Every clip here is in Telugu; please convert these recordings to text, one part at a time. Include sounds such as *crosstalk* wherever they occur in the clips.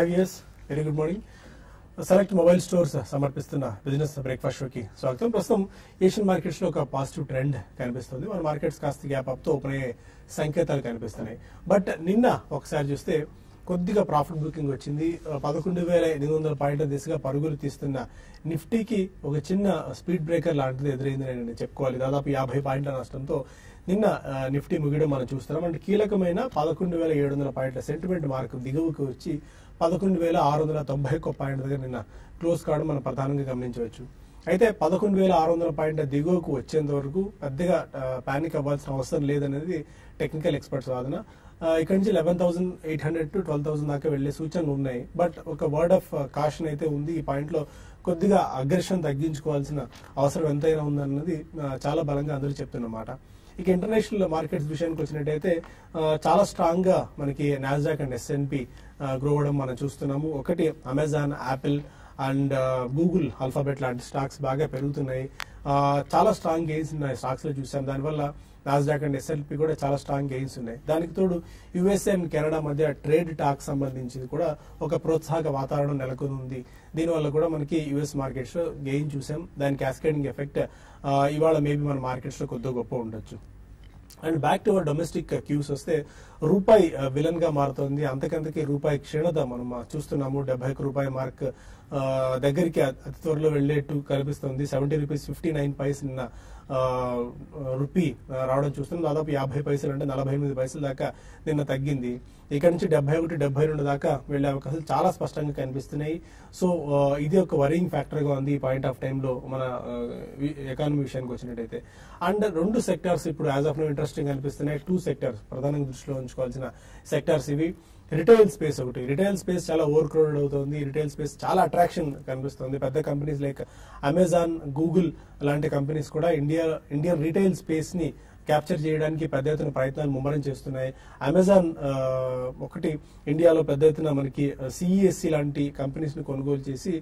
IVS very good morning select mobile stores సమర్పిస్తున్న బిజినెస్ బ్రేక్ఫాస్ట్ షోకి స్వాగతం. ప్రస్తుతం ఏషియన్ మార్కెట్స్లో ఒక పాజిటివ్ ట్రెండ్ కనిపిస్తుంది. మన మార్కెట్స్ కాస్త గ్యాప్ అప్తో ఓపెన్ అయ్యే సంకేతాలు కనిపిస్తున్నాయి. బట్ నిన్న ఒకసారి చూస్తే కొద్దిగా ప్రాఫిట్ బుకింగ్ వచ్చింది. పదకొండు వేల ఎనిమిది వందల పాయింట్ల దిశగా పరుగులు తీస్తున్న నిఫ్టీకి ఒక చిన్న స్పీడ్ బ్రేకర్ లాంటిది ఎదురైంది నేను చెప్పుకోవాలి. దాదాపు యాభై పాయింట్ల నష్టంతో నిన్న నిఫ్టీ ముగియడం మనం చూస్తున్నాం. అంటే కీలకమైన పదకొండు వేల ఏడు వందల పాయింట్ల సెంటిమెంట్ మార్క్ దిగువకు వచ్చి పదకొండు వేల ఆరు వందల తొంభై ఒక్క పాయింట్ దగ్గర నిన్న క్లోజ్ కావడం మనం ప్రధానంగా గమనించవచ్చు. అయితే పదకొండు వేల ఆరు వందల పాయింట్ దిగువకు వచ్చేంత వరకు పెద్దగా పానిక్ అవ్వాల్సిన అవసరం లేదనేది టెక్నికల్ ఎక్స్పర్ట్స్ వాదన. ఇక్కడ నుంచి eleven thousand eight hundred to twelve thousand దాకా వెళ్ళే సూచనలు ఉన్నాయి. బట్ ఒక వర్డ్ ఆఫ్ కాషన్ అయితే ఉంది. ఈ పాయింట్లో కొద్దిగా అగ్రెషన్ తగ్గించుకోవాల్సిన అవసరం ఎంతైనా ఉందన్నది చాలా బలంగా అందరూ చెప్తున్నమాట. ఇక ఇంటర్నేషనల్ మార్కెట్స్ విషయానికి వచ్చినట్టయితే చాలా స్ట్రాంగ్గా మనకి నాస్డాక్ అండ్ ఎస్ఎన్పి గ్రో అవ్వడం మనం చూస్తున్నాము. ఒకటి Amazon Apple and Google Alphabet లాంటి స్టాక్స్ బాగా పెరుగుతున్నాయి. చాలా స్ట్రాంగ్ గెయిన్స్ ఉన్నాయి స్టాక్స్లో చూసాం. దానివల్ల నాస్డాక్ అండ్ ఎస్ఎల్పి కూడా చాలా స్ట్రాంగ్ గెయిన్స్ ఉన్నాయి. దానికి తోడు యుఎస్ఏ అండ్ కెనడా మధ్య ట్రేడ్ టాక్ సంబంధించింది కూడా ఒక ప్రోత్సాహక వాతావరణం నెలకొని ఉంది దీనివల్ల కూడా మనకి యుఎస్ మార్కెట్స్లో గెయిన్ చూసాం. దాని క్యాస్కేడింగ్ ఎఫెక్ట్ ఇవాళ మేబీ మన మార్కెట్స్లో కొద్దిగా గొప్ప ఉండొచ్చు. And back to our domestic cues వస్తే రూపాయి విలన్గా మారుతోంది. అంతకంతకి రూపాయి క్షీణత మనం చూస్తున్నాము. డెబ్బై ఒక్క రూపాయి మార్క్ దగ్గరికి అతి త్వరలో వెళ్ళేట్టు కనిపిస్తుంది. Seventy rupees fifty nine paise నిన్న రూపీ రావడం చూస్తున్నాం. దాదాపు యాభై పైసలు అంటే నలభై ఎనిమిది పైసల దాకా నిన్న తగ్గింది. ఇక్కడ నుంచి డెబ్బై ఒకటి డెబ్బై రెండు దాకా వెళ్ళే అవకాశాలు చాలా స్పష్టంగా కనిపిస్తున్నాయి. సో ఇది ఒక వరింగ్ ఫ్యాక్టర్గా ఉంది ఈ పాయింట్ ఆఫ్ టైంలో మన ఎకానమీ విషయానికి వచ్చినట్టయితే. అండ్ రెండు సెక్టార్స్ ఇప్పుడు యాజ్ ఆఫ్ నో ఇంట్రెస్టింగ్ అనిపిస్తున్నాయి. టూ సెక్టార్స్ ప్రధానంగా దృష్టిలో ఉంచుకోవాల్సిన సెక్టార్స్ ఇవి. రిటైల్ స్పేస్ ఒకటి. రిటైల్ స్పేస్ చాలా ఓవర్ క్రౌడెడ్ అవుతుంది. రిటైల్ స్పేస్ చాలా అట్రాక్షన్ కనిపిస్తుంది. పెద్ద కంపెనీస్ లైక్ అమెజాన్ గూగుల్ లాంటి కంపెనీస్ కూడా ఇండియా ఇండియన్ రిటైల్ స్పేస్ని క్యాప్చర్ చేయడానికి పెద్ద ఎత్తున ప్రయత్నాలు ముమ్మరం చేస్తున్నాయి. అమెజాన్ ఒకటి ఇండియాలో పెద్ద ఎత్తున మనకి సిఈఎస్సి లాంటి కంపెనీస్ని కొనుగోలు చేసి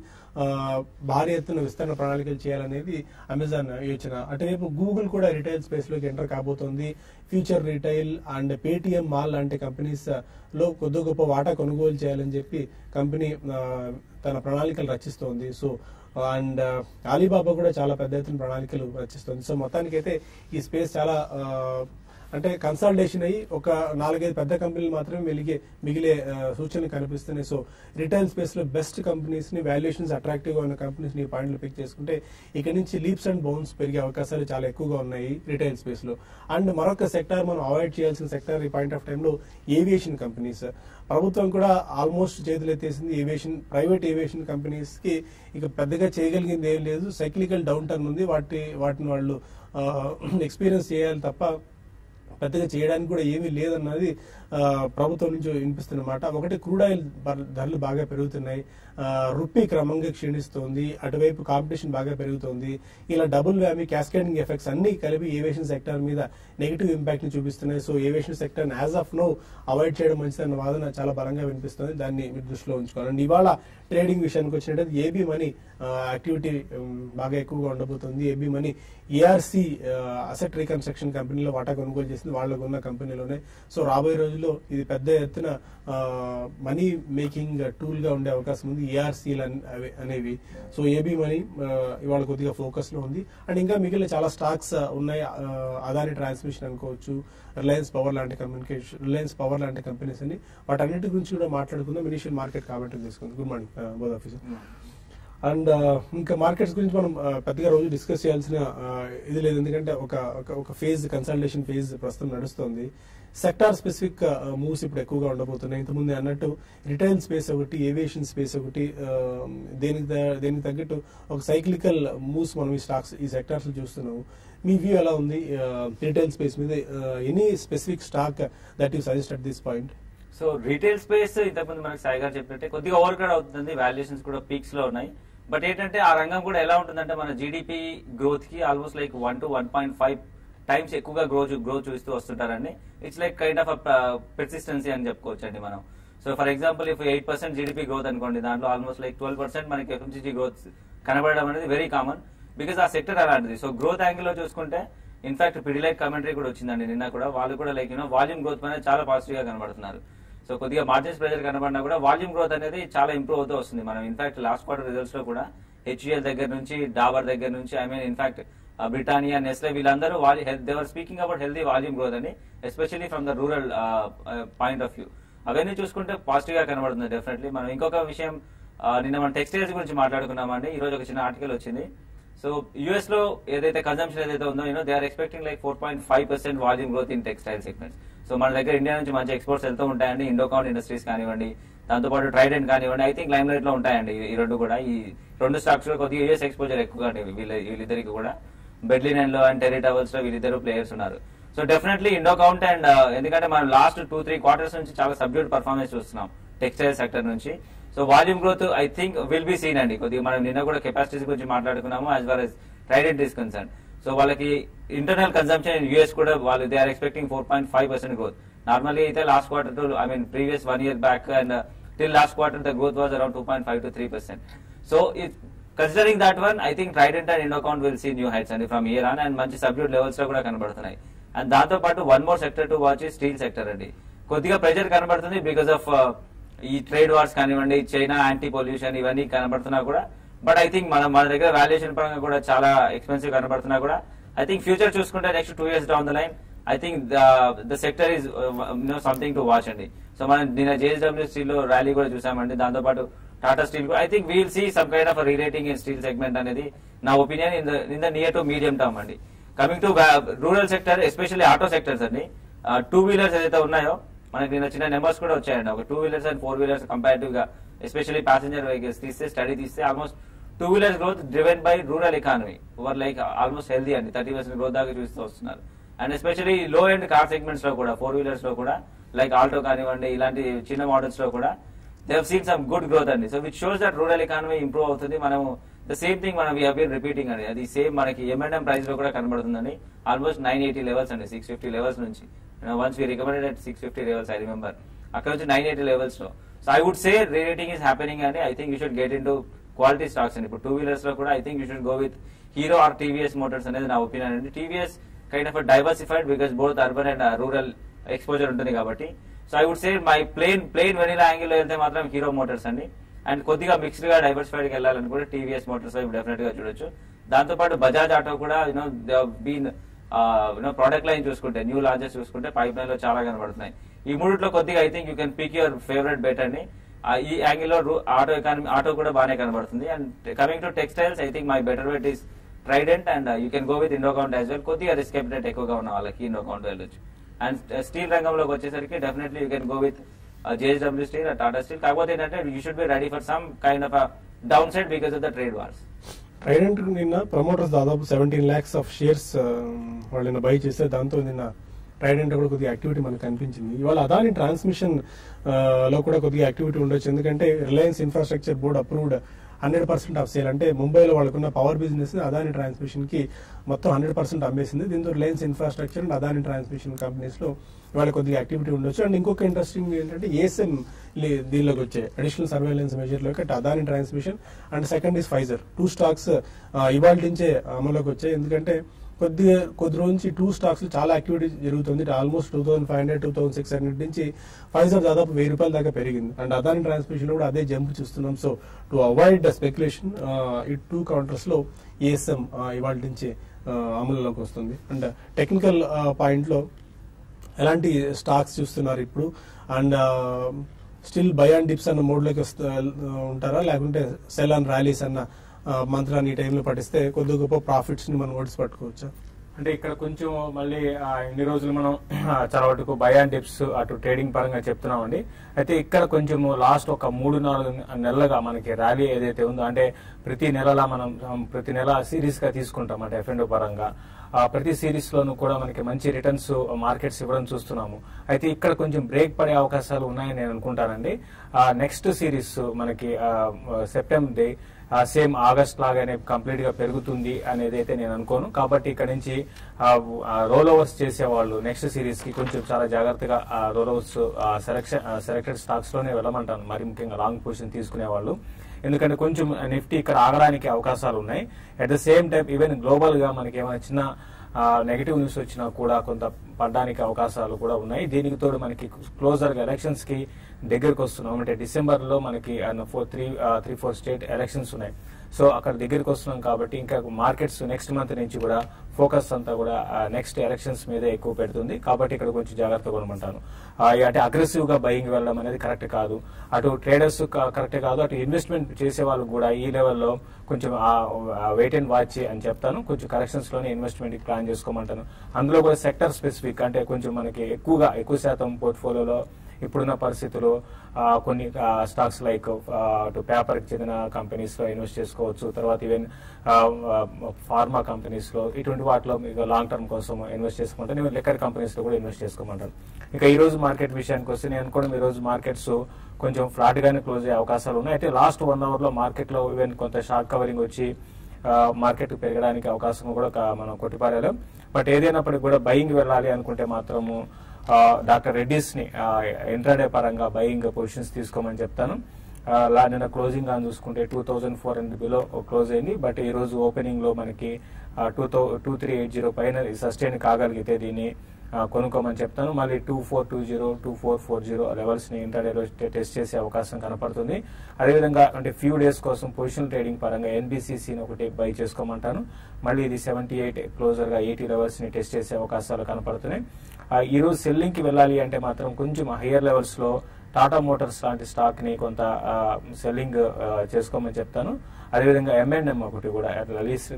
భారీ ఎత్తున విస్తరణ ప్రణాళికలు చేయాలనేది అమెజాన్ యోచన. అటువైపు గూగుల్ కూడా రిటైల్ స్పేస్లోకి ఎంటర్ కాబోతోంది. Future retail and Paytm mall లాంటి కంపెనీస్లో కొద్ది గొప్ప వాటా కొనుగోలు చేయాలని చెప్పి కంపెనీ తన ప్రణాళికలు రచిస్తోంది. సో అండ్ అలీబాబా కూడా చాలా పెద్ద ఎత్తున ప్రణాళికలు రచిస్తుంది. సో మొత్తానికైతే ఈ స్పేస్ చాలా అంటే కన్సల్టేషన్ అయ్యి ఒక నాలుగైదు పెద్ద కంపెనీలు మాత్రమే వెలిగే మిగిలే సూచనలు కనిపిస్తున్నాయి. సో రిటైల్ స్పేస్లో బెస్ట్ కంపెనీస్ని వాల్యుయేషన్స్ అట్రాక్టివ్గా ఉన్న కంపెనీస్ని పాయింట్లు పిక్ చేసుకుంటే ఇక్కడ నుంచి లీప్స్ అండ్ బౌన్స్ పెరిగే అవకాశాలు చాలా ఎక్కువగా ఉన్నాయి రిటైల్ స్పేస్లో. అండ్ మరొక సెక్టార్ మనం అవాయిడ్ చేయాల్సిన సెక్టార్ ఈ పాయింట్ ఆఫ్ టైంలో ఏవియేషన్ కంపెనీస్ ప్రభుత్వం కూడా ఆల్మోస్ట్ చేతులు ఎత్తేసింది ఏవియేషన్ ప్రైవేట్ ఏవియేషన్ కంపెనీస్కి ఇక పెద్దగా చేయగలిగింది ఏం లేదు. సైక్లికల్ డౌన్ టర్న్ ఉంది. వాటి వాటిని వాళ్ళు ఎక్స్పీరియన్స్ *clears throat* చేయాలి తప్ప పెద్దగా చేయడానికి కూడా ఏమీ లేదన్నది ప్రభుత్వం నుంచి వినిపిస్తున్నమాట ఒకటి క్రూడ్ ఆయిల్ ధరలు బాగా పెరుగుతున్నాయి. రుప్పీ క్రమంగా క్షీణిస్తోంది. అటువైపు కాంపిటీషన్ బాగా పెరుగుతోంది. ఇలా డబుల్ వ్యామీ క్యాస్కేడింగ్ ఎఫెక్ట్స్ అన్ని కలిపి ఏవియేషన్ సెక్టర్ మీద నెగిటివ్ ఇంపాక్ట్ని చూపిస్తున్నాయి. So aviation sector as of now avoid చేయడం మంచిదన్న వాదన చాలా బలంగా వినిపిస్తుంది. దాన్ని మీరు దృష్టిలో ఉంచుకోవాలి. ఇవాళ ట్రేడింగ్ విషయానికి వచ్చినట్టు ఏబీ మనీ యాక్టివిటీ బాగా ఎక్కువగా ఉండబోతుంది. AB money ARC asset reconstruction కంపెనీలో వాటా కొనుగోలు చేసింది. వాళ్ళకు ఉన్న కంపెనీలోనే. సో రాబోయే రోజుల్లో ఇది పెద్ద ఎత్తున మనీ మేకింగ్ టూల్గా ఉండే అవకాశం ఉంది. ఏఆర్సీ అనేవి. సో ఏబీ మనీ ఇవాళ కొద్దిగా ఫోకస్లో ఉంది. అండ్ ఇంకా మిగిలిన చాలా స్టాక్స్ ఉన్నాయి. అదాని ట్రాన్స్మిషన్ అనుకోవచ్చు. రిలయన్స్ పవర్ లాంటి కమ్యూనికేషన్ రిలయన్స్ పవర్ లాంటి కంపెనీస్ అని వాటన్నిటి గురించి కూడా మాట్లాడుకుందాం. ఇనిషియల్ మార్కెట్ కాబట్టి తీసుకుంది. గుడ్ మార్నింగ్ బోధ ఆఫీసర్ అండ్ ఇంకా మార్కెట్స్ గురించి మనం uh, పెద్దగా రోజు డిస్కస్ చేయాల్సిన uh, ఇది లేదు. ఎందుకంటే ఒక ఒక- ఫేజ్ కన్సల్టేషన్ ఫేజ్ ప్రస్తుతం నడుస్తుంది. సెక్టార్ స్పెసిఫిక్ మూవ్స్ ఇప్పుడు ఎక్కువగా ఉండబోతున్నాయి. ఇంతకుముందు అన్నట్టు రిటైల్ స్పేస్ ఒకటి ఏవియేషన్ స్పేస్ ఒకటి um, దేనికి దేనికి తగ్గట్టు ఒక సైక్లికల్ మూవ్స్ మనం ఈ స్టాక్స్ ఈ సెక్టార్స్ చూస్తున్నాము. మీ వ్యూ ఎలా ఉంది? రిటైల్ స్పేస్ మీద any specific stock that you suggest at this point so retail space ఇంతకుముందు మనకి సాయి గారు చెప్పినట్టే కొద్దిగా ఓవర్ క్రౌడ్ అవుతుంది వాల్యుయేషన్స్ కూడా పీక్స్లో ఉన్నాయి. బట్ ఏంటంటే ఆ రంగం కూడా ఎలా ఉంటుందంటే మన జీడిపి గ్రోత్కి almost like one to one point five times ఎక్కువగా గ్రో గ్రో చూస్తూ వస్తుంటారండి. It's like kind of persistency అని చెప్పుకోవచ్చు అండి మనం so for example if eight percent GDP growth అనుకోండి దాంట్లో ఆల్మోస్ట్ లైక్ ట్వెల్వ్ పర్సెంట్ మనకి ఎఫ్ఎంసీజీ గ్రోత్ కనబడడం అనేది వెరీ కామన్ బికాస్ ఆ సెక్టర్ అలాంటిది. సో గ్రోత్ యాంగిల్లో చూసుకుంటే ఇన్ఫాక్ట్ పిడిలైట్ కమెంటరీ కూడా వచ్చిందండి నిన్న కూడా. వాళ్ళు కూడా లైక్ యూనో వాల్యూమ్ గ్రోత్ పైన చాలా పాజిటివ్గా కనబడుతున్నారు. సో కొద్దిగా మార్జిన్స్ ప్రెజర్ కనబడినా కూడా వాల్యూమ్ గ్రోత్ అనేది చాలా ఇంప్రూవ్ అవుతూ వస్తుంది. మనం ఇన్ఫాక్ట్ లాస్ట్ క్వార్టర్ రిజల్ట్స్లో కూడా హెచ్యుఎల్ దగ్గర నుంచి డాబర్ దగ్గర నుంచి I mean in fact Britannia Nestle వీళ్ళందరూ they're speaking about healthy volume growth అని especially from the rural point of view అవన్నీ చూసుకుంటే పాజిటివ్గా కనబడుతుంది డెఫినెట్లీ మనం ఇంకొక విషయం uh, నిన్న మనం టెక్స్టైల్స్ గురించి మాట్లాడుకున్నామండి. ఈ రోజు ఒక చిన్న ఆర్టికల్ వచ్చింది. సో యుఎస్లో ఏదైతే కన్సంప్షన్ ఏదైతే ఉందో you know they are expecting like four point five percent volume growth in textile segments so మన దగ్గర ఇండియా నుంచి మంచి ఎక్స్పోర్ట్స్ వెళ్తూ ఉంటాయండి. ఇండోకాన్ ఇండస్ట్రీస్ కానివ్వండి దాంతోపాటు ట్రైడెంట్ కానివ్వండి ఐ థింక్ లైమ్ లైట్లో ఉంటాయండి ఈ- రెండు కూడా. ఈ రెండు స్టాక్స్లో కొద్దిగా యూఎస్ ఎక్స్పోజర్ ఎక్కువగా వీళ్ళ వీళ్ళిద్దరికి కూడా. బెడ్లిన్ అండ్లో అండ్ టెరీ లో వీళ్ళిద్దరు ప్లేయర్స్ ఉన్నారు. So definitely Indo Count and ఎందుకంటే మనం లాస్ట్ టూ త్రీ క్వార్టర్స్ నుంచి చాలా సబ్డ్యూట్ పర్ఫార్మెన్స్ చూస్తున్నాం టెక్స్టైల్ సెక్టర్ నుంచి. So volume growth I think will be seen అండి. కొద్దిగా మనం నిన్న కూడా కెపాసిటీస్ గురించి మాట్లాడుకున్నాము as well as Trident is concern so వాళ్ళకి ఇంటర్నల్ కన్సంప్షన్ ఇన్ యూఎస్ కూడా వాళ్ళు they are expecting four point five percent growth normally అయితే last quarter to I mean previous one year back and till last quarter the growth was around two point five to three percent so it considering that one I think Trident and Indocount will see new heights అండి ఫ్రమ్ ఇయర్ ఆన్ అండ్ మంచి సబ్డ్యూట్ లెవెల్స్లో కూడా కనబడుతున్నాయి. అండ్ దాంతో పాటు one more sector to watch steel sector అండి. కొద్దిగా ప్రెజర్ కనబడుతుంది బికాస్ ఆఫ్ ఈ ట్రేడ్ వార్స్ కానివ్వండి చైనా యాంటీ పొల్యూషన్ ఇవన్నీ కనబడుతున్నా కూడా బట్ ఐ థింక్ మన మన దగ్గర వాల్యుయేషన్ పరంగా కూడా చాలా ఎక్స్పెన్సివ్ కనబడుతున్నా కూడా ఐ థింక్ ఫ్యూచర్ చూసుకుంటే next two years down the line I think the sector is no something to watch అండి. సో మనం నిన్న జేఎస్డబ్ల్యూ స్టీల్లో ర్యాలీ కూడా చూసామండి దాంతో పాటు Tata steel I think we'll see some kind of rerating in steel segment అనేది నా opinion in the in the near to medium term అండి. Coming to rural sector especially auto sectors అండి uh, టూ వీలర్స్ ఏదైతే ఉన్నాయో మనకి నిన్న చిన్న నెంబర్స్ కూడా వచ్చాయండి. ఒక two wheelers and four wheelers కంపారిటివ్గా especially passenger vehicles తీస్తే స్టడీ తీస్తే almost two wheelers growth driven by rural economy over like almost healthy అండి. థర్టీ పర్సెంట్ గ్రోత్ దాకా చూస్తూ వస్తున్నారు. And especially low end car సెగ్మెంట్స్లో కూడా ఫోర్ వీలర్స్లో కూడా లైక్ ఆల్టో కానివ్వండి ఇలాంటి చిన్న మోడల్స్లో కూడా they have seen some good growth అండి. So which shows that rural economy improve అవుతుంది. మనం ద సేమ్ థింగ్ మనం వీ హీన్ రిపీటింగ్ అండి. అది సేమ్ మనకి ఎంఎన్ఎం ప్రైస్లో కూడా కనబడుతుందండి. ఆల్మోస్ట్ నైన్ ఎయిటీ లెవెల్స్ అండి. సిక్స్ ఫిఫ్టీ లెవెల్స్ నుంచి. Once we recommended at six fifty levels I remember అక్కడ నుంచి నైన్ ఎయిటీ లెవెల్స్లో. So I would say rating is happening అండి I think you should get in to quality stocks అండి ఇప్పుడు టూ వీలర్స్లో కూడా I think you should go with Hero or TVS motors అనేది నా ఒపీనియన్ అండి TVS kind of diversified because both urban and rural exposure ఉంటుంది కాబట్టి. So I would say my plain plain vanilla యాంగిల్లో వెళ్తే మాత్రం హీరో మోటార్స్ అండి. అండ్ కొద్దిగా మిక్స్డ్గా డైవర్సిఫైడ్కి వెళ్ళాలని కూడా టీవీఎస్ మోటార్స్ వైపు డెఫినెట్గా చూడొచ్చు. దాంతో పాటు బజాజ్ ఆటో కూడా you know been product line చూసుకుంటే న్యూ లాంచెస్ చూసుకుంటే పైప్ లైన్లో చాలా కనబడుతున్నాయి. ఈ మూడిట్లో కొద్దిగా I think you can pick your favourite bet అండి. ఈ యాంగిల్లో ఆటో ఎకానమీ ఆటో కూడా బాగానే కనబడుతుంది. And coming to textiles I think my better bet is Trident and you can go with Indo Count as well కొద్దిగా రిస్క్ ఎపిటెట్ ఎక్కువగా ఉన్న వాళ్ళకి ఇండో కౌంట్ వెళ్ళొచ్చు అండ్ స్టీల్ రంగంలోకి వచ్చేసరికి definitely you can go with JSW steel Tata steel కాకపోతే ఏంటంటే you should be ready for some kind of downside because of the trade wars Trident నిన్న ప్రమోటర్స్ దాదాపు సెవెంటీన్ ల్యాక్స్ ఆఫ్ షేర్స్ వాళ్ళు నిన్న బై చేస్తే దాంతో నిన్న ట్రైడెంట్ కూడా కొద్దిగా యాక్టివిటీ మనకు కనిపించింది. ఇవాళ అదాని ట్రాన్స్మిషన్లో కూడా కొద్దిగా యాక్టివిటీ ఉండొచ్చు. ఎందుకంటే Reliance infrastructure board approved hundred percent of sale. అంటే ముంబైలో వాళ్ళకున్న పవర్ బిజినెస్ అదాని ట్రాన్స్మిషన్కి మొత్తం హండ్రెడ్ పర్సెంట్ అమ్మేసింది. దీంతో Reliance infrastructure and Adani transmission కంపెనీస్లో కొద్దిగా యాక్టివిటీ ఉండొచ్చు. అండ్ ఇంకొక ఇంట్రెస్టింగ్ ఏంటంటే ఏఎస్ఎం దీనిలోకి వచ్చాయి. Additional surveillance మెజర్లోకి Adani transmission and second is Pfizer two stocks ఇవాళ నుంచే అమల్లోకి వచ్చాయి. ఎందుకంటే కొద్దిగా కొద్ది రోజు నుంచి టూ స్టాక్స్ చాలా యాక్టివిటీ జరుగుతుంది. Almost two thousand five hundred two thousand six hundred నుంచి ఫైజర్ దాదాపు వెయ్యి రూపాయల దాకా పెరిగింది. అండ్ అదాని ట్రాన్స్మిషన్ కూడా అదే జంప్ చూస్తున్నాం. సో టు అవాయిడ్ స్పెక్యులేషన్ ఈ టూ కౌంటర్స్లో ఏఎస్ఎం ఇవాళ నుంచి అమలులోకి వస్తుంది. అండ్ టెక్నికల్ పాయింట్లో ఎలాంటి స్టాక్స్ చూస్తున్నారు ఇప్పుడు? And still buy and dips అన్న మోడ్లోకి వస్తూ ఉంటారా? లేకుంటే సెల్ అండ్ ర్యాలీస్ అన్న మంత్రాన్ని ఈ టైంలో పట్టిస్తే కొద్ది గొప్ప ప్రాఫిట్స్ని మనం ఓడిసి పట్టుకోవచ్చు? అంటే ఇక్కడ కొంచెం మళ్ళీ ఇన్ని రోజులు మనం చాలా వరకు బై అండ్ డిప్స్ అటు ట్రేడింగ్ పరంగా చెప్తున్నామండి. అయితే ఇక్కడ కొంచెం లాస్ట్ ఒక మూడు నాలుగు నెలలుగా మనకి ర్యాలీ ఏదైతే ఉందో అంటే ప్రతి నెలలా మనం ప్రతి నెల సిరీస్గా తీసుకుంటాం అంటే ఎఫ్ఎండ్ పరంగా. ప్రతి సిరీస్లోనూ కూడా మనకి మంచి రిటర్న్స్ మార్కెట్స్ ఇవ్వడం చూస్తున్నాము. అయితే ఇక్కడ కొంచెం బ్రేక్ పడే అవకాశాలు ఉన్నాయని నేను అనుకుంటానండి. నెక్స్ట్ సిరీస్ మనకి సెప్టెంబర్ డే సేమ్ ఆగస్ట్ లాగానే కంప్లీట్గా పెరుగుతుంది అనేది అయితే నేను అనుకోను. కాబట్టి ఇక్కడ నుంచి రోల్ ఓవర్స్ చేసే వాళ్ళు నెక్స్ట్ సిరీస్కి కొంచెం చాలా జాగ్రత్తగా రోల్ ఓవర్స్ సెలెక్షన్ సెలెక్టెడ్ స్టాక్స్లోనే వెళ్ళమంటాను. మరి ముఖ్యంగా లాంగ్ పొజిషన్ తీసుకునే వాళ్ళు ఎందుకంటే కొంచెం నిఫ్టీ ఇక్కడ ఆగడానికి అవకాశాలు ఉన్నాయి. At the same time even గ్లోబల్గా మనకి ఏమైనా చిన్న నెగిటివ్ న్యూస్ వచ్చినా కూడా కొంత పడడానికి అవకాశాలు కూడా ఉన్నాయి. దీనికి తోడు మనకి క్లోజర్గా ఎలక్షన్స్కి దగ్గరకు వస్తున్నాం. అంటే డిసెంబర్లో మనకి four three three four state elections ఉన్నాయి. సో అక్కడ దగ్గరికి వస్తున్నాం కాబట్టి ఇంకా మార్కెట్స్ నెక్స్ట్ మంత్ నుంచి కూడా ఫోకస్ అంతా కూడా నెక్స్ట్ ఎలక్షన్స్ మీద ఎక్కువ పెడుతుంది. కాబట్టి ఇక్కడ కొంచెం జాగ్రత్తగా ఉండమంటాను. Uh, అంటే అగ్రెసివ్గా బయింగ్ వెళ్ళడం అనేది కరెక్ట్ కాదు. అటు ట్రేడర్స్ కరెక్ట్ కాదు. అటు ఇన్వెస్ట్మెంట్ చేసే వాళ్ళు కూడా ఈ లెవెల్లో కొంచెం వెయిట్ అండ్ వాచ్ అని చెప్తాను. కొంచెం కరెక్షన్స్లోనే ఇన్వెస్ట్మెంట్ ప్లాన్ చేసుకోమంటాను. అందులో కూడా సెక్టర్ స్పెసిఫిక్ అంటే కొంచెం మనకి ఎక్కువగా ఎక్కువ శాతం పోర్ట్ఫోలియోలో ఇప్పుడున్న పరిస్థితుల్లో కొన్ని స్టాక్స్ లైక్ అటు పేపర్కి చెందిన కంపెనీస్లో ఇన్వెస్ట్ చేసుకోవచ్చు. తర్వాత ఈవెన్ ఫార్మా కంపెనీస్లో ఇటువంటి వాటిలో మీకు లాంగ్ టర్మ్ కోసం ఇన్వెస్ట్ చేసుకుంటాను నేను లెక్కర్ కంపెనీస్లో కూడా ఇన్వెస్ట్ చేసుకోమంటారు. ఇంకా ఈరోజు మార్కెట్ విషయానికి వస్తే నేను అనుకోవడం ఈరోజు రోజు మార్కెట్స్ కొంచెం ఫ్లాట్గానే క్లోజ్ అయ్యే అవకాశాలు ఉన్నాయి. అయితే లాస్ట్ వన్ అవర్లో మార్కెట్లో ఈవెన్ కొంత షార్ట్ కవరింగ్ వచ్చి మార్కెట్ పెరగడానికి అవకాశం కూడా మనం కొట్టిపారాలేం బట్ ఏదైనప్పటికీ కూడా బయింగ్ వెళ్ళాలి అనుకుంటే మాత్రము డాక్టర్ రెడ్డిస్ని ఇంట్రాడే పరంగా బయింగ్ పొజిషన్స్ తీసుకోమని చెప్తాను. ఆ, నిన్న క్లోజింగ్ అని చూసుకుంటే two thousand four hundred below close అయింది. బట్ ఈ రోజు ఓపెనింగ్లో మనకి two thou two three eight zero పైన సస్టైన్ కాగలిగితే దీన్ని కొనుక్కోమని చెప్తాను. మళ్ళీ two four two zero two four four zero లెవెల్స్ని రోజు టెస్ట్ చేసే అవకాశం కనపడుతుంది. అదేవిధంగా అంటే ఫ్యూ డేస్ కోసం పొజిషన్ ట్రేడింగ్ పరంగా ఎన్బిసిసిని ఒకటి బై చేసుకోమంటాను. మళ్ళీ ఇది సెవెంటీ ఎయిట్ క్లోజర్గా ఎయిటీ లెవెల్స్ని టెస్ట్ చేసే అవకాశాలు కనపడుతున్నాయి. ఈరోజు సెల్లింగ్కి వెళ్ళాలి అంటే మాత్రం కొంచెం హయ్యర్ లెవెల్స్లో టాటా మోటార్స్ లాంటి స్టాక్ని కొంత సెల్లింగ్ చేసుకోమని చెప్తాను. అదేవిధంగా ఎంఎన్ఎం ఒకటి కూడా